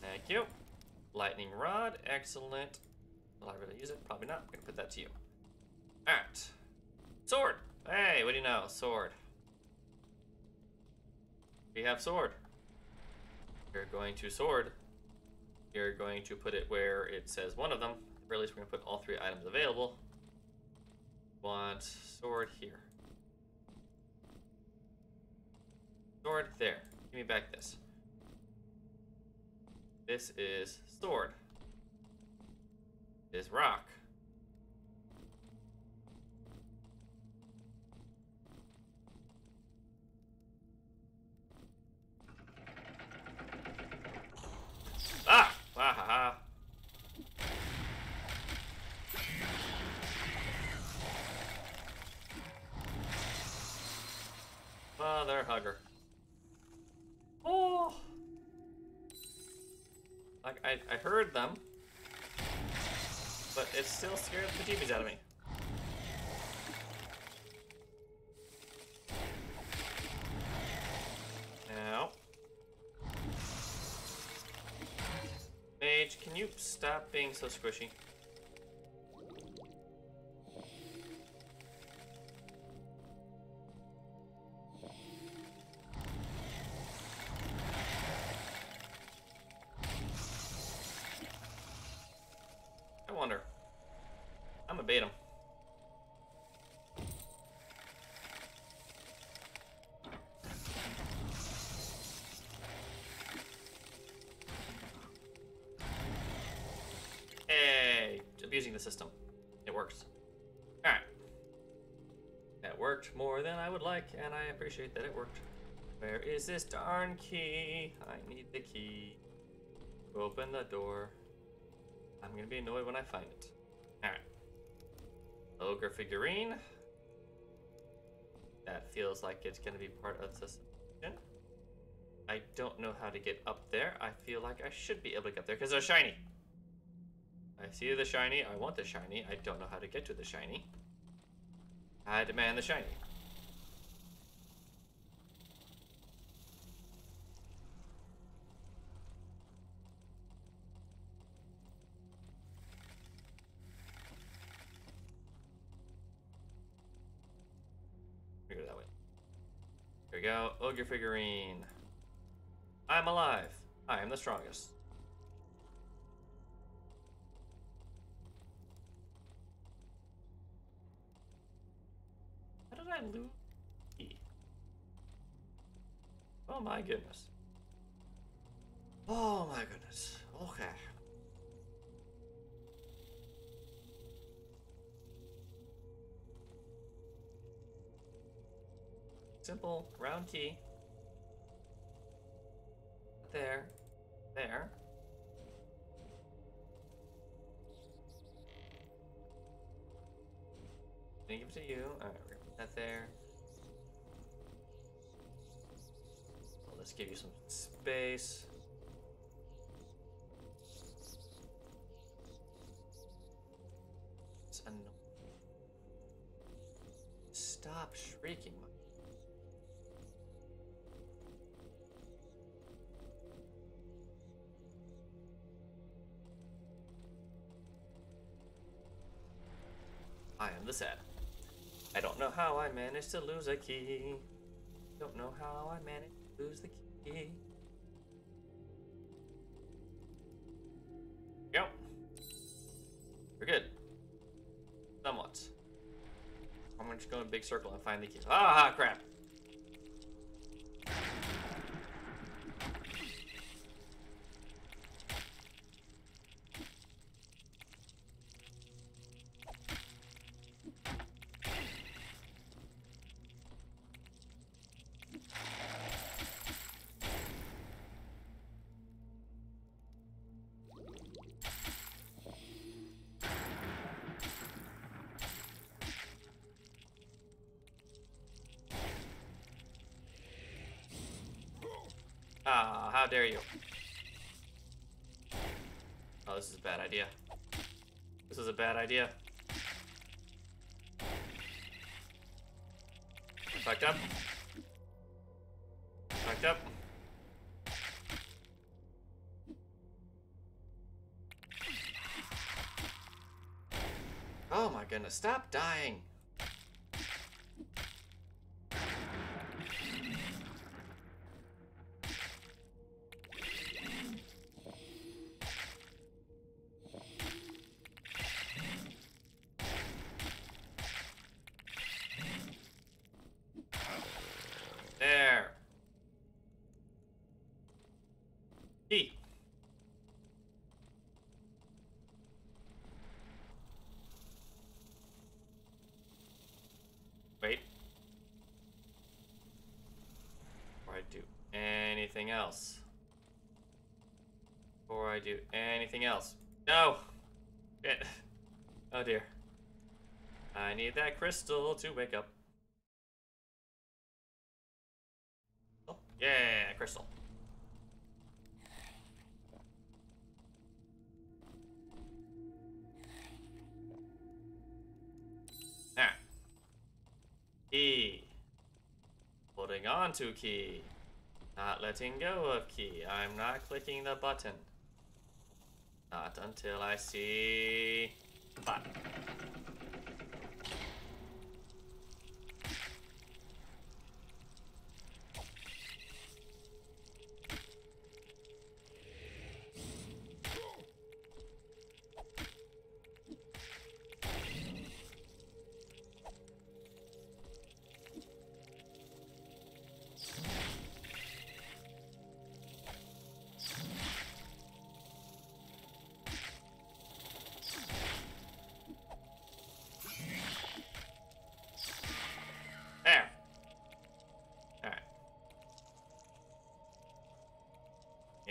Thank you. Lightning rod, excellent. Will I really use it? Probably not. I'm gonna put that to you. Alright. Sword! Hey, what do you know? Sword. We have sword. We're going to sword. You're going to put it where it says one of them. Or at least we're going to put all three items available. Want sword here. Sword there. Give me back this. This is sword. This is rock. Ah! Ah ha ha. Mother hugger. Oh! Like, I, I heard them, but it still scared the bejeebies out of me. Now. Mage, can you stop being so squishy? More than I would like, and I appreciate that it worked. Where is this darn key? I need the key. Open the door. I'm gonna be annoyed when I find it. Alright. Ogre figurine. That feels like it's gonna be part of the solution. I don't know how to get up there. I feel like I should be able to get up there because they're shiny. I see the shiny. I want the shiny. I don't know how to get to the shiny. I demand the shiny. Figurine. I'm alive. I am the strongest. How did I lose? Oh my goodness. Oh my goodness. Okay. Simple round key. There. There. Gonna give it to you. Alright, we're gonna put that there. Well, let's give you some space. Stop shrieking. How I managed to lose a key. Don't know how I managed to lose the key. Go. We're good. Somewhat. I'm just go in a big circle and find the key. Ah, crap. Dare you? Oh, this is a bad idea. This is a bad idea. Fucked up. Fucked up. Oh my goodness, stop dying. There. Key. Wait. Before I do anything else. Before I do anything else. No! Shit. Oh dear. I need that crystal to wake up. Oh, yeah, crystal. Key. Holding on to key. Not letting go of key. I'm not clicking the button. Not until I see... Button.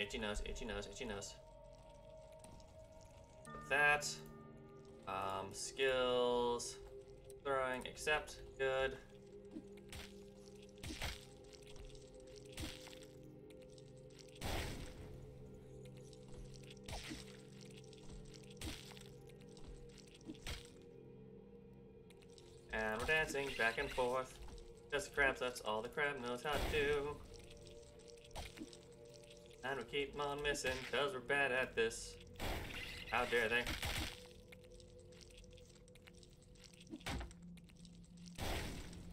18 hours, 18 hours, 18 hours. That. Um, skills. Throwing, accept. Good. And we're dancing back and forth. Just crabs, that's all the crab knows how to do. And we keep on missing, cause we're bad at this. How dare they?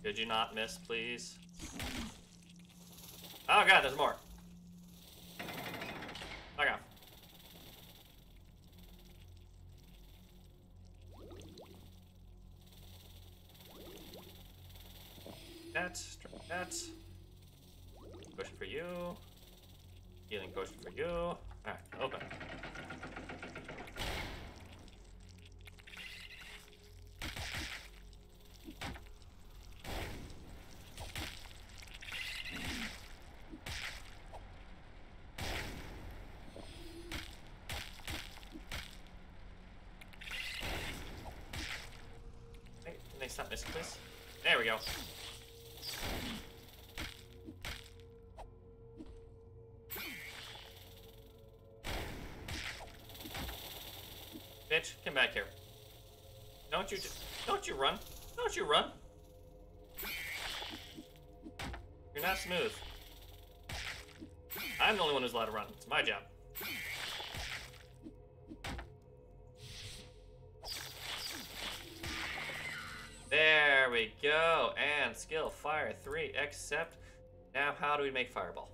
Could you not miss, please? Oh god, there's more. Fuck off. That, that. Potion for you. Healing potion for you. Alright, open. Hey, can they stop missing, please? There we go. Bitch, come back here. Don't you, don't you run. Don't you run. You're not smooth. I'm the only one who's allowed to run. It's my job. There we go. And skill fire three, except now how do we make fireball?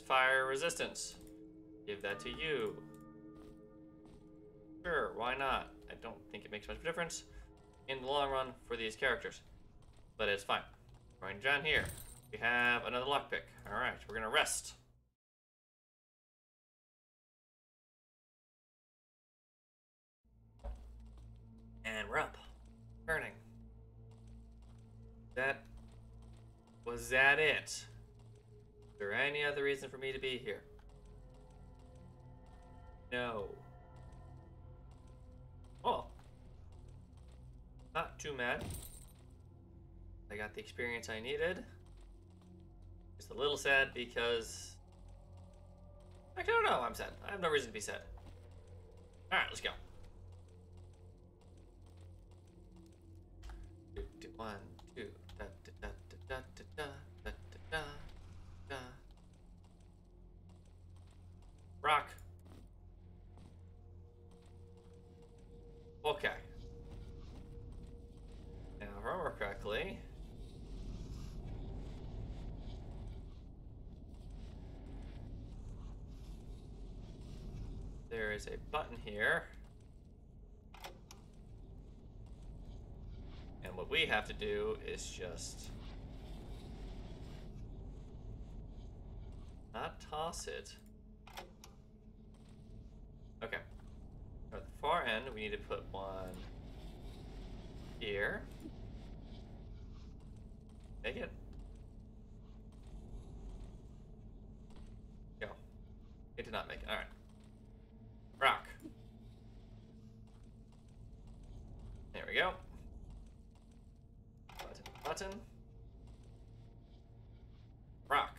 Fire resistance. Give that to you. Sure, why not? I don't think it makes much of a difference in the long run for these characters. But it's fine. Right down here, we have another lockpick. Alright, we're gonna rest. And we're up. Turning. That was that it. Is there any other reason for me to be here? No. Oh. Not too mad. I got the experience I needed. Just a little sad because... I don't know I'm sad. I have no reason to be sad. Alright, let's go. One, two, da is a button here. And what we have to do is just not toss it. Okay. At the far end, we need to put one here. Make it. Go. It did not make it. Alright. Rock. There we go. Button, button. Rock.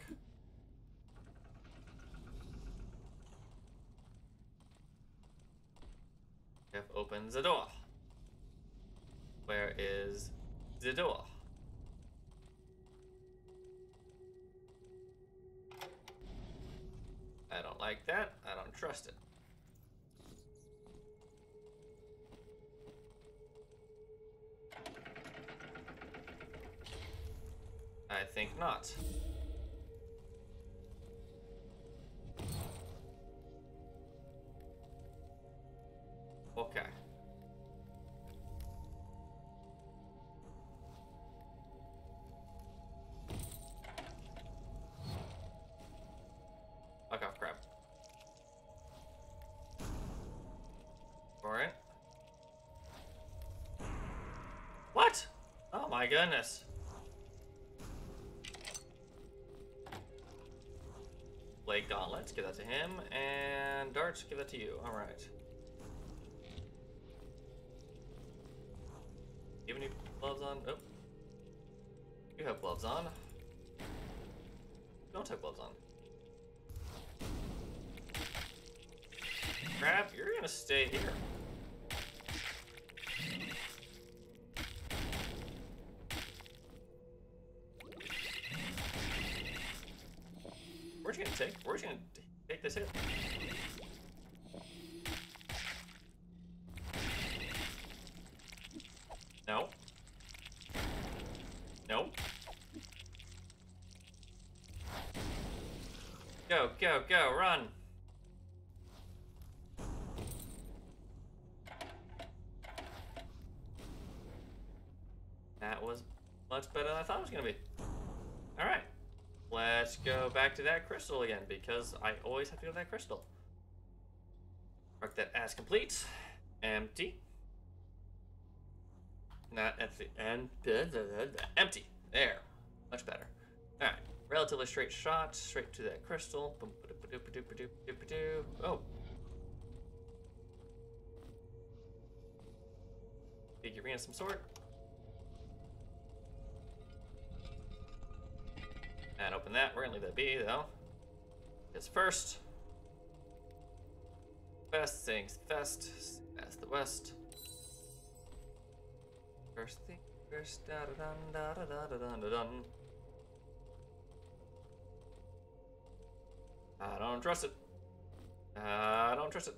Opens the door. Where is the door? I don't like that. I don't trust it. I think not. My goodness. Blade gauntlets, give that to him, and darts, give that to you. All Go, go, run. That was much better than I thought it was gonna be. Alright. Let's go back to that crystal again, because I always have to go to that crystal. Mark that as complete. Empty. Not at the end. (laughs) Empty. There. Much better. Relatively straight shot. Straight to that crystal. Oh. Figurine of some sort. And open that. We're gonna leave that be though. Because first, best things best. That's the west. First thing first. Da da da da da da da da I don't trust it. I don't trust it.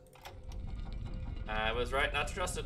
I was right not to trust it.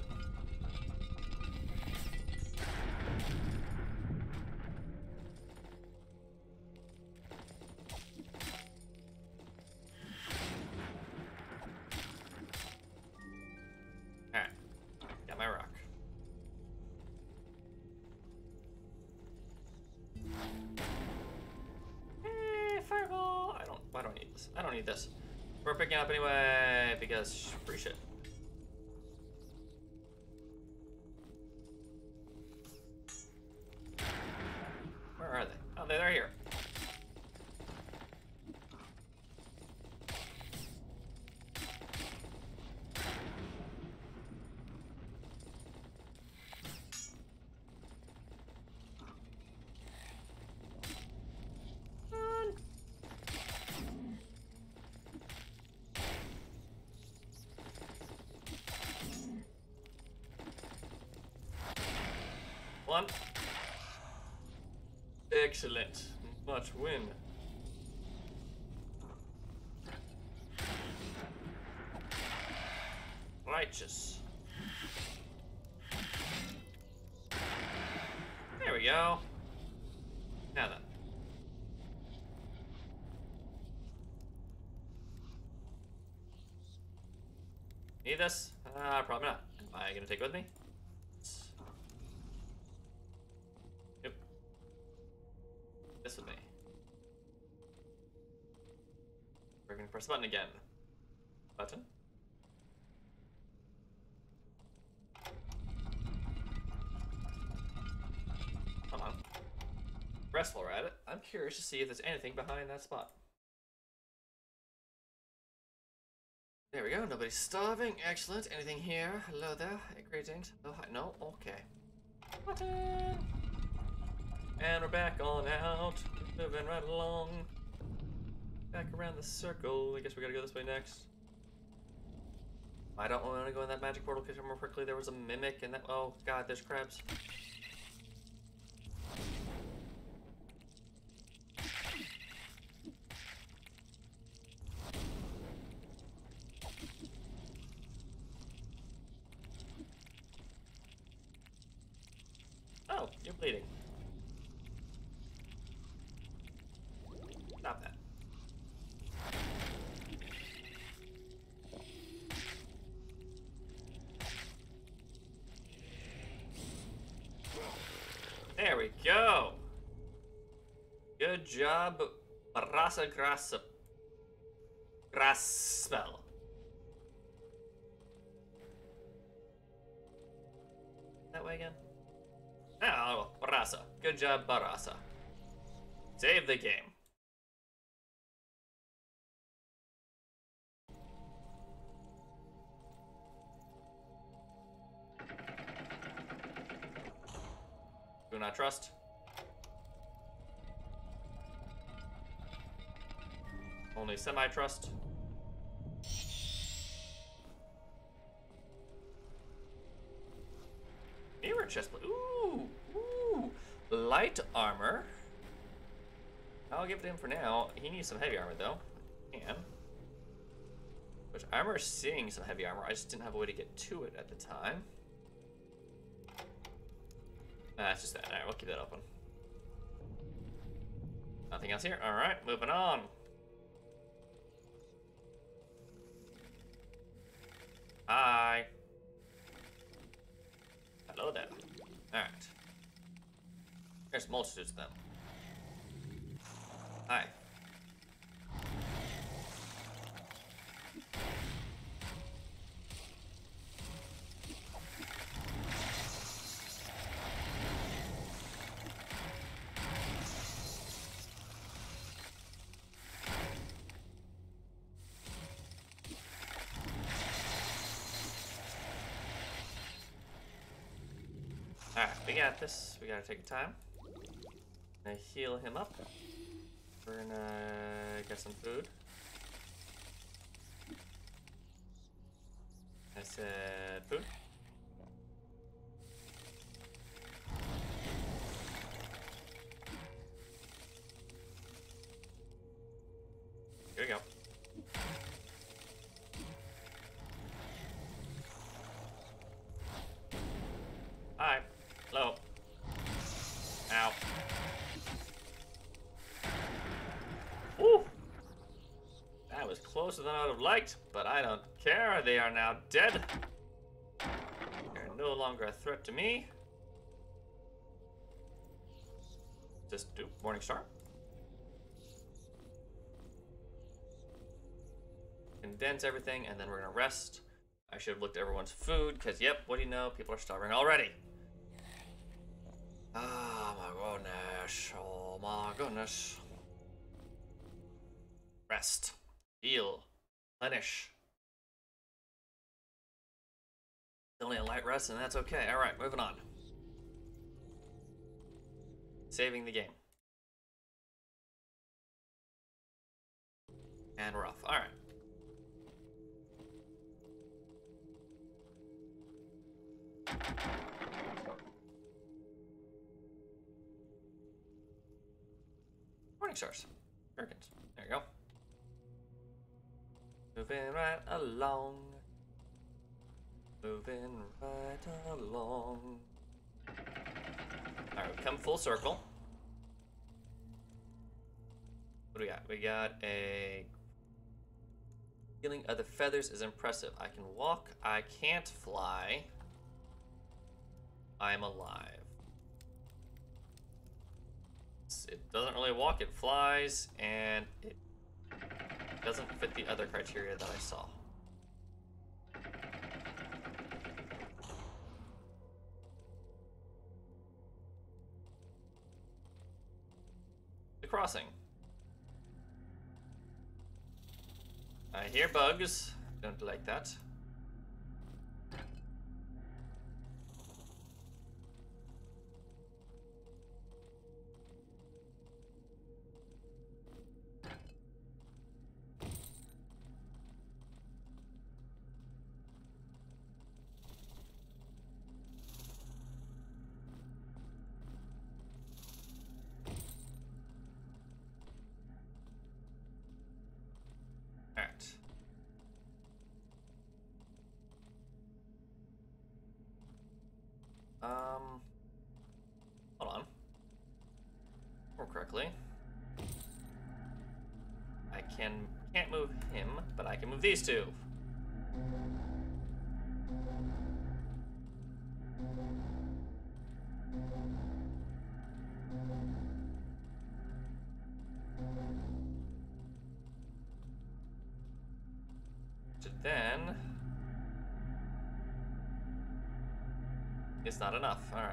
Oh, they're here. One. Excellent. Much win. Righteous. There we go. Now then. Need this? Uh, probably not. Am I gonna take it with me? Press button again. Button. Come on. Rest while it. I'm curious to see if there's anything behind that spot. There we go. Nobody's starving. Excellent. Anything here? Hello there. Greetings. Oh, hi. No. Okay. Button. And we're back on out. Moving right along. Back around the circle. I guess we gotta go this way next. I don't want to go in that magic portal because more quickly there was a mimic and that. Oh god, there's crabs. Oh, you're bleeding. Stop that. There we go. Good job, Rasa Grasa. Grass spell. That way again? Ah, oh, Barasa. Good job, Barasa. Save the game. Do not trust. Only semi-trust. Mirror chestplate. Ooh, ooh. Light armor. I'll give it to him for now. He needs some heavy armor though. And which I remember seeing some heavy armor. I just didn't have a way to get to it at the time. Ah, that's just that. Alright, we'll keep that open. Nothing else here? Alright, moving on. Hi. Hello there. Alright. There's multitudes of them. Hi. Alright, we got this. We gotta take time. Gonna heal him up. We're gonna get some food. I said closer than I would have liked, but I don't care. They are now dead. They're no longer a threat to me. Just do Morning Star. Condense everything, and then we're gonna rest. I should have looked at everyone's food, because, yep, what do you know? People are starving already. Oh my goodness. Oh my goodness. Rest. Heal. Punish. Only a light rest, and that's okay. Alright, moving on. Saving the game. And we're off. Alright. Morning stars. Hurricanes. There you go. Moving right along. Moving right along. Alright, come full circle. What do we got? We got a Healing of the feathers is impressive. I can walk. I can't fly. I'm alive. It doesn't really walk. It flies, and it doesn't fit the other criteria that I saw. The crossing. I hear bugs. Don't like that. Can can't move him, but I can move these two. To then It's not enough. Alright. I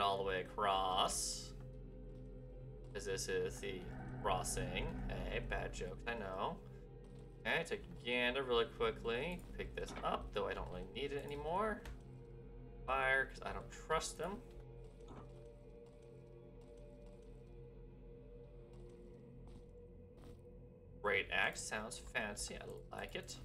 All the way across. Because this is the crossing. Hey, bad jokes, I know. Okay, take gander really quickly. Pick this up, though I don't really need it anymore. Fire, because I don't trust them. Great axe, sounds fancy, I like it.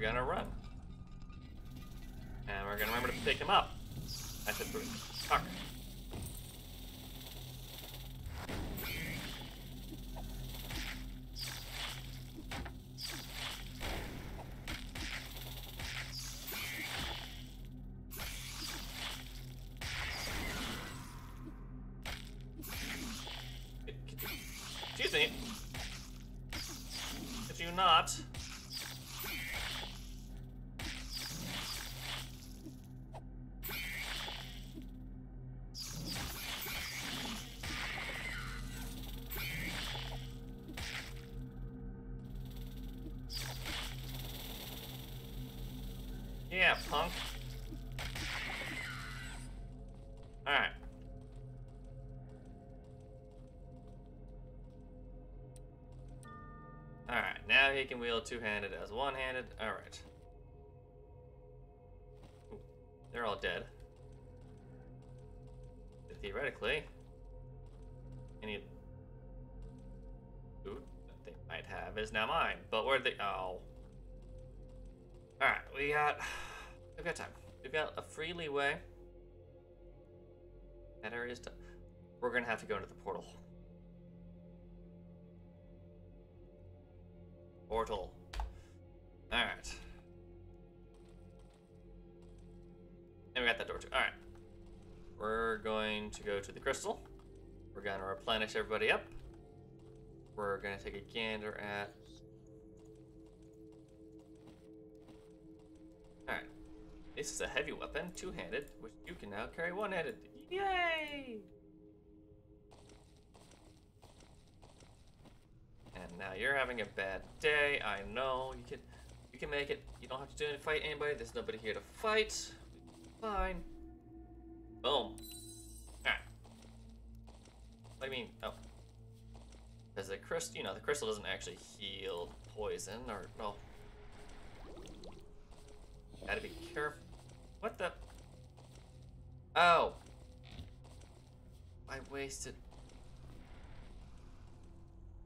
Gonna run. And we're gonna remember to pick him up. I said. Excuse he can wield two-handed as one-handed. Alright. They're all dead. Theoretically, any loot that they might have is now mine. But where they... Oh. Alright, we got... We've got time. We've got a free leeway. That area is done. We're gonna have to go into the portal. Portal. Alright. And we got that door forward to. Alright. We're going to go to the crystal. We're going to replenish everybody up. We're going to take a gander at. Alright. This is a heavy weapon, two handed, which you can now carry one handed. Yay! Now you're having a bad day. I know. You can you can make it. You don't have to do any fight anybody. There's nobody here to fight. Fine. Boom. Alright. What do you mean? Oh. Because the crystal, you know, the crystal doesn't actually heal poison or, well. Gotta be careful. What the? Oh. I wasted.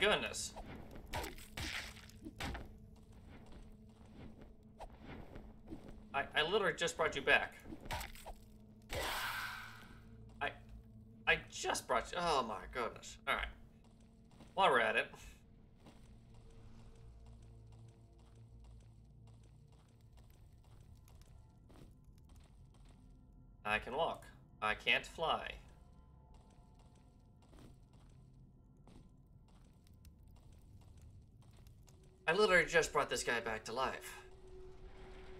goodness. I, I literally just brought you back. I I just brought you oh my goodness. Alright. While we're at it. I can walk. I can't fly. I literally just brought this guy back to life.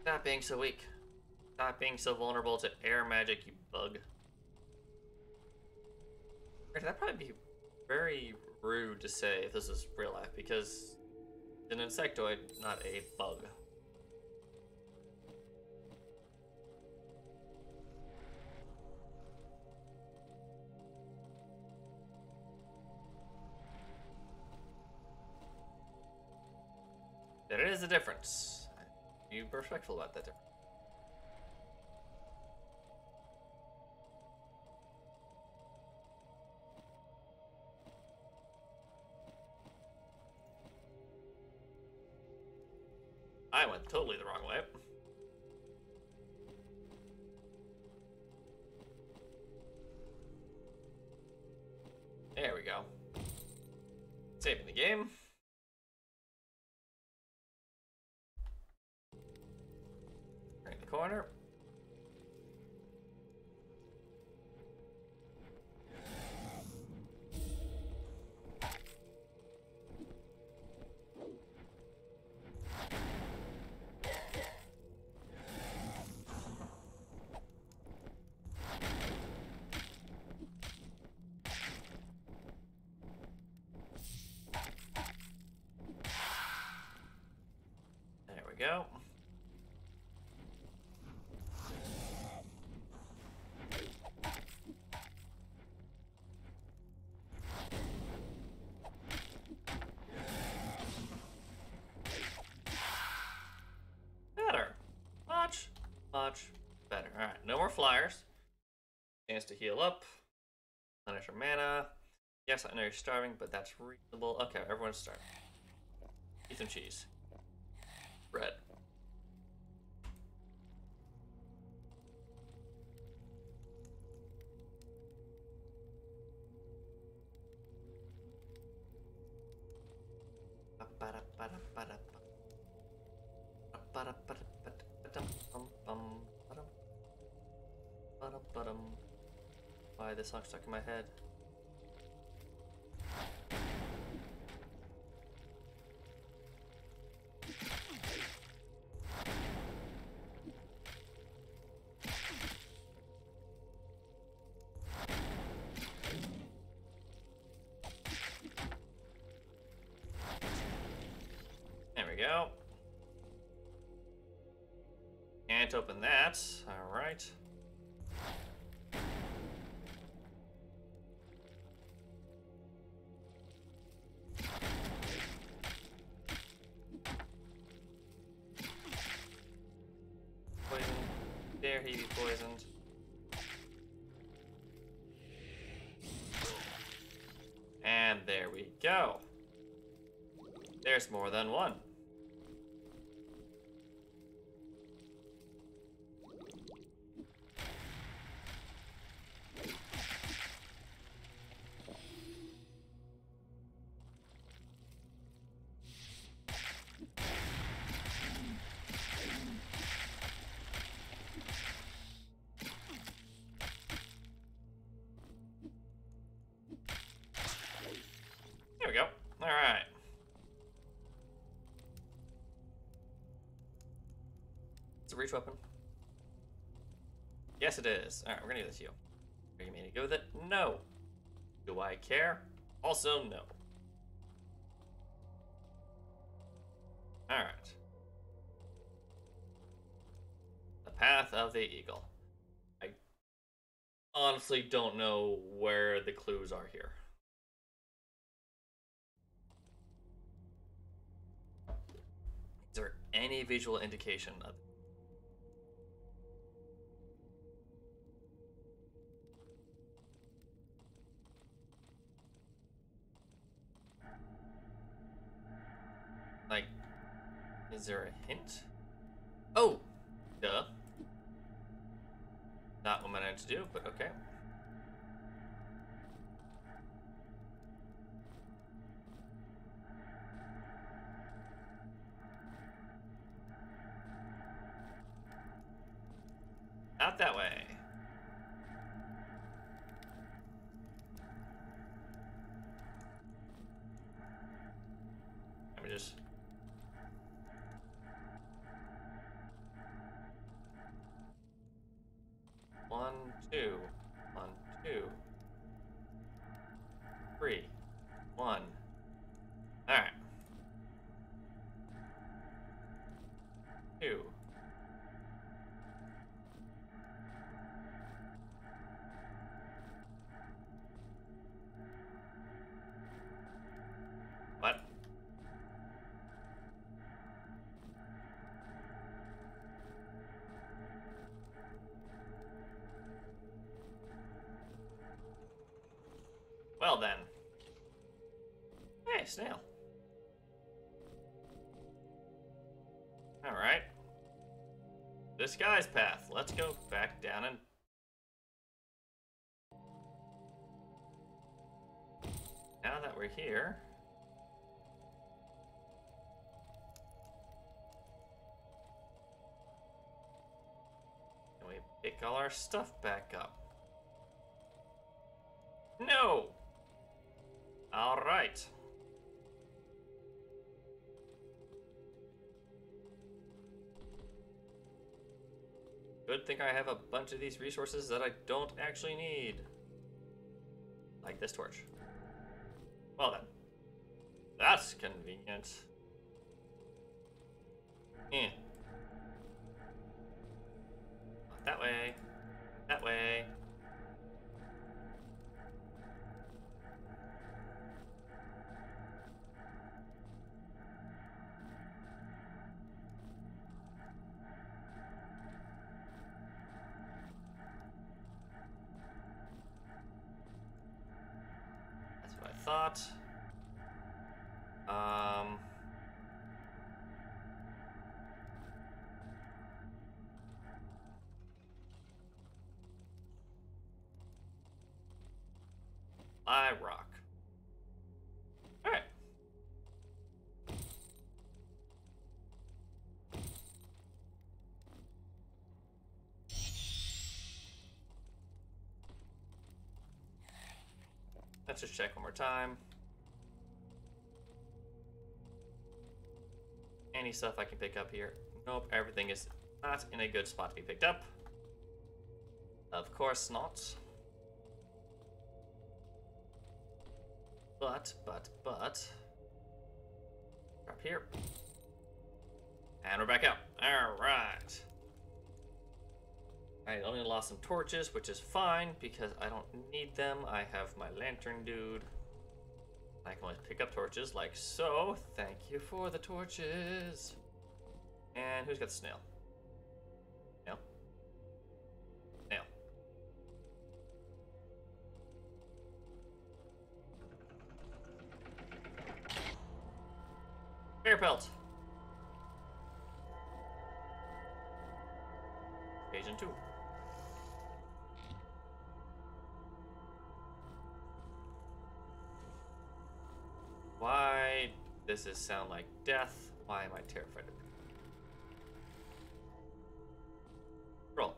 Stop being so weak. Stop being so vulnerable to air magic, you bug. That'd probably be very rude to say if this is real life because an insectoid, not a bug. Is a difference. You be respectful about that difference. I went totally the wrong way. There we go. Saving the game. Corner. Flyers. Chance to heal up. Punish your mana. Yes, I know you're starving, but that's reasonable. Okay, everyone's starving. Eat some cheese. this song stuck in my head. There we go. Can't open that. All right. There's more than one. Reach weapon. Yes, it is. All right, we're gonna use you. Are you mean to go with it? No. Do I care? Also, no. All right. The path of the eagle. I honestly don't know where the clues are here. Is there any visual indication of is there a hint? Oh, duh. Not what I meant to do, but okay. Hey, snail. Alright. This guy's path. Let's go back down and... Now that we're here... Can we pick all our stuff back up? Thing I have a bunch of these resources that I don't actually need. Like this torch. Well then. That's convenient. Eh. Let's just check one more time. Any stuff I can pick up here? Nope, everything is not in a good spot to be picked up. Of course not. But, but, but. Up here. And we're back out. Alright. I only lost some torches, which is fine because I don't need them. I have my lantern dude. I can always pick up torches like so. Thank you for the torches. And who's got the snail? Snail? Snail. Bear pelt. Agent 2. Why is sound like death? Why am I terrified of Roll.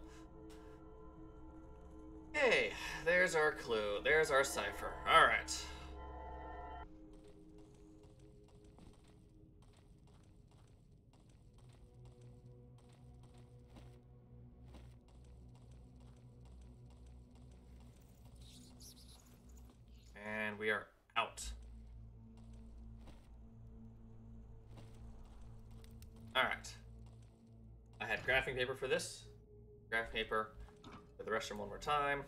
Hey, there's our clue. There's our cipher. Alright. And paper for this. Graph paper for the restroom one more time.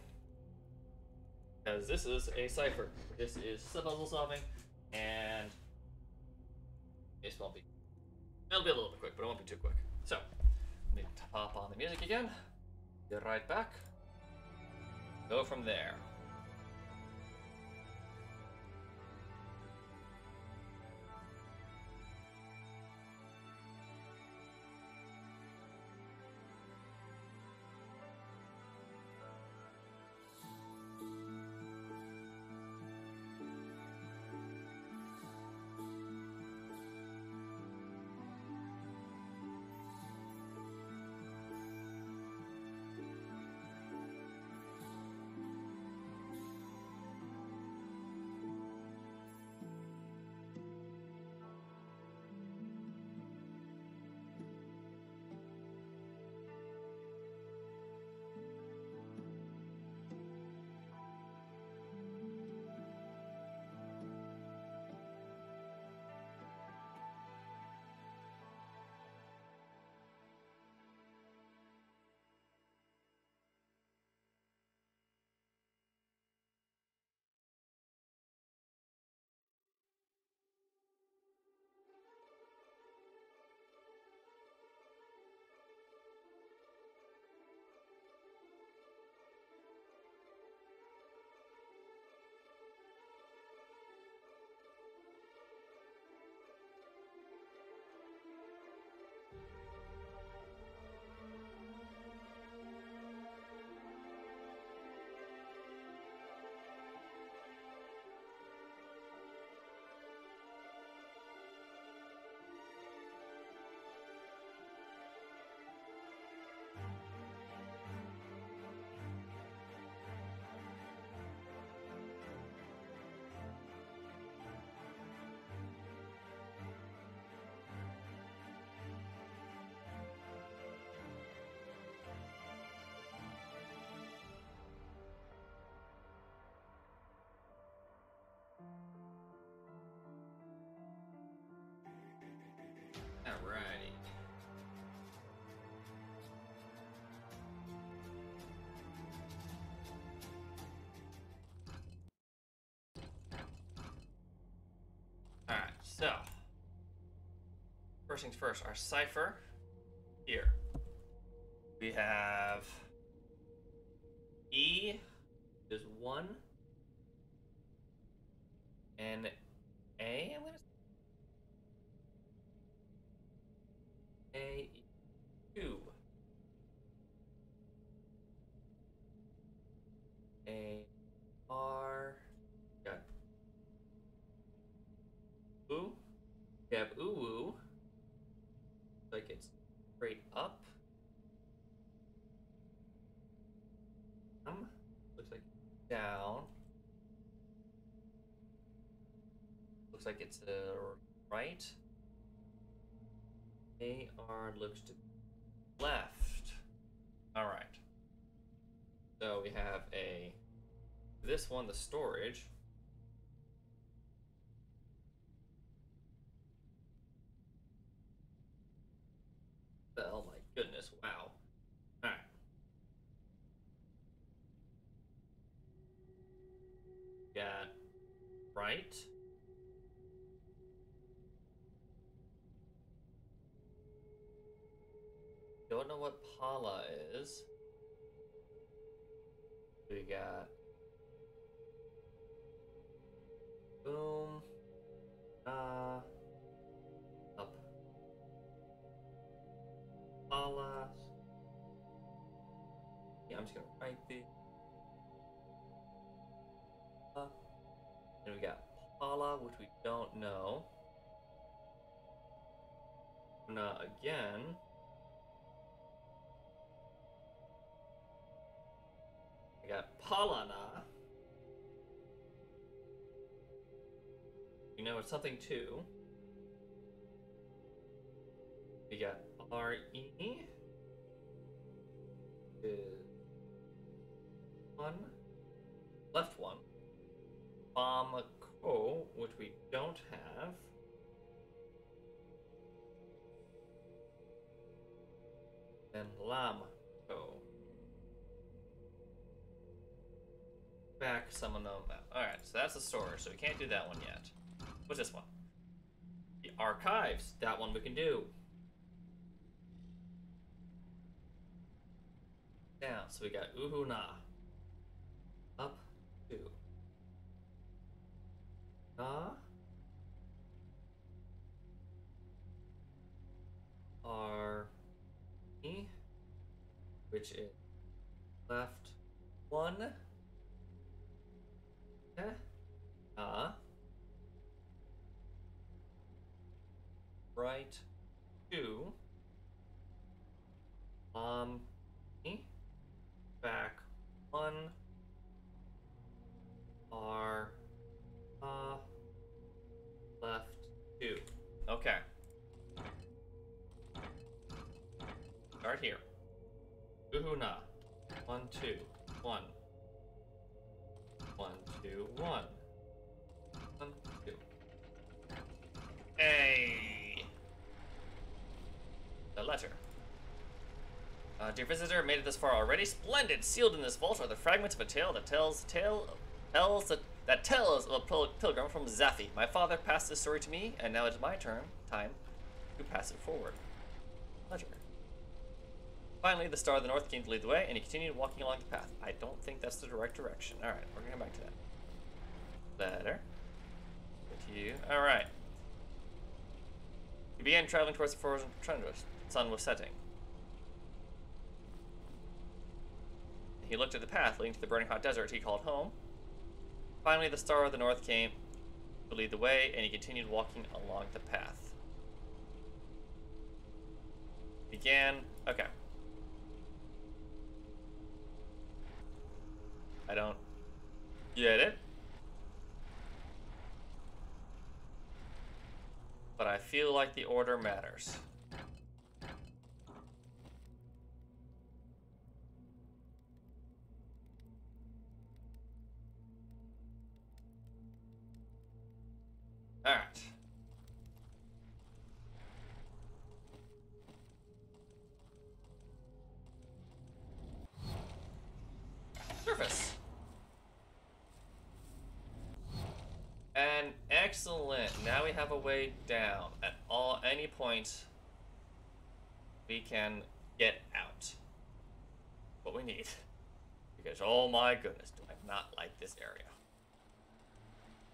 Because this is a cipher. This is puzzle solving, and it won't be. It'll be a little bit quick, but it won't be too quick. So, let me pop on the music again. Get right back. Go from there. So, first things first, our cipher here. We have E is 1 looks like it's the right. AR looks to left. All right. So we have a this one, the storage. Oh my goodness! Wow. All right. Got right. What Pala is. We got boom, ah, up, Pala. Yeah, I'm just gonna write the. Uh, and we got Pala, which we don't know. Now again. Palana. You know it's something too. We got R E is one left one. Bamako, which we don't have. And Lamco. Back some of them. Alright, so that's the store, so we can't do that one yet. What's this one? The archives. That one we can do. Down, so we got Uhuna. Up, two. Na. R. E. Which is left one. Uh. Right two. Um. Back one. R. Uh. Left two. Okay. Start here. Uhuna. One, two. One. One. One, two. Hey! The letter. Uh, dear visitor, made it this far already. Splendid! Sealed in this vault are the fragments of a tale that tells tale tells that, that tells of a pil- pilgrim from Zafi. My father passed this story to me, and now it's my turn time to pass it forward. Ledger. Finally, the star of the north came to lead the way, and he continued walking along the path. I don't think that's the direct direction. All right, we're gonna come back to that. Letter. Good to you. All right. He began traveling towards the frozen Trendros. The sun was setting. He looked at the path leading to the burning hot desert he called home. Finally, the star of the north came to lead the way, and he continued walking along the path. Began. Okay. I don't get it. But I feel like the order matters. Alright. Excellent. Now we have a way down. At all any point we can get out. What we need. (laughs) Because oh my goodness, do I not like this area.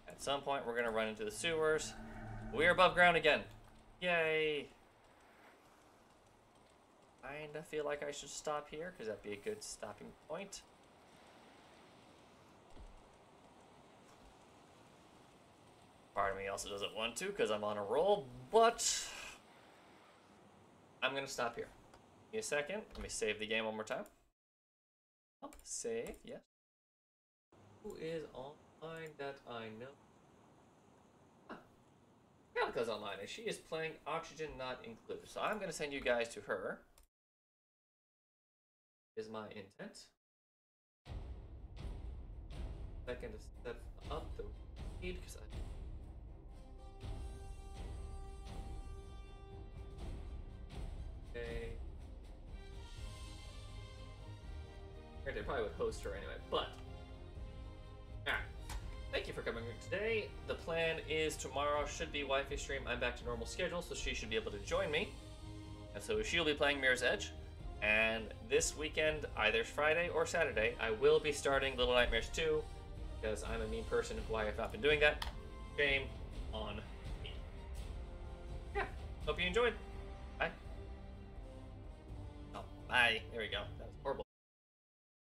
At some point we're gonna run into the sewers. We're above ground again. Yay. Kinda feel like I should stop here, because that'd be a good stopping point. Part of me also doesn't want to because I'm on a roll, but I'm gonna stop here. Give me a second. Let me save the game one more time. Save, yes. Who is online that I know? Ah, Calico's online, and she is playing Oxygen Not Included. So I'm gonna send you guys to her. Is my intent. Second to step up the speed because I Okay. Probably would host her anyway, but. Alright. Thank you for coming today the plan is tomorrow should be Wi-Fi stream. I'm back to normal schedule, so she should be able to join me, and so she'll be playing Mirror's Edge. And this weekend, either Friday or Saturday, I will be starting Little Nightmares 2 because I'm a mean person who I have not been doing that. Shame on me. Yeah, hope you enjoyed. Bye. There we go.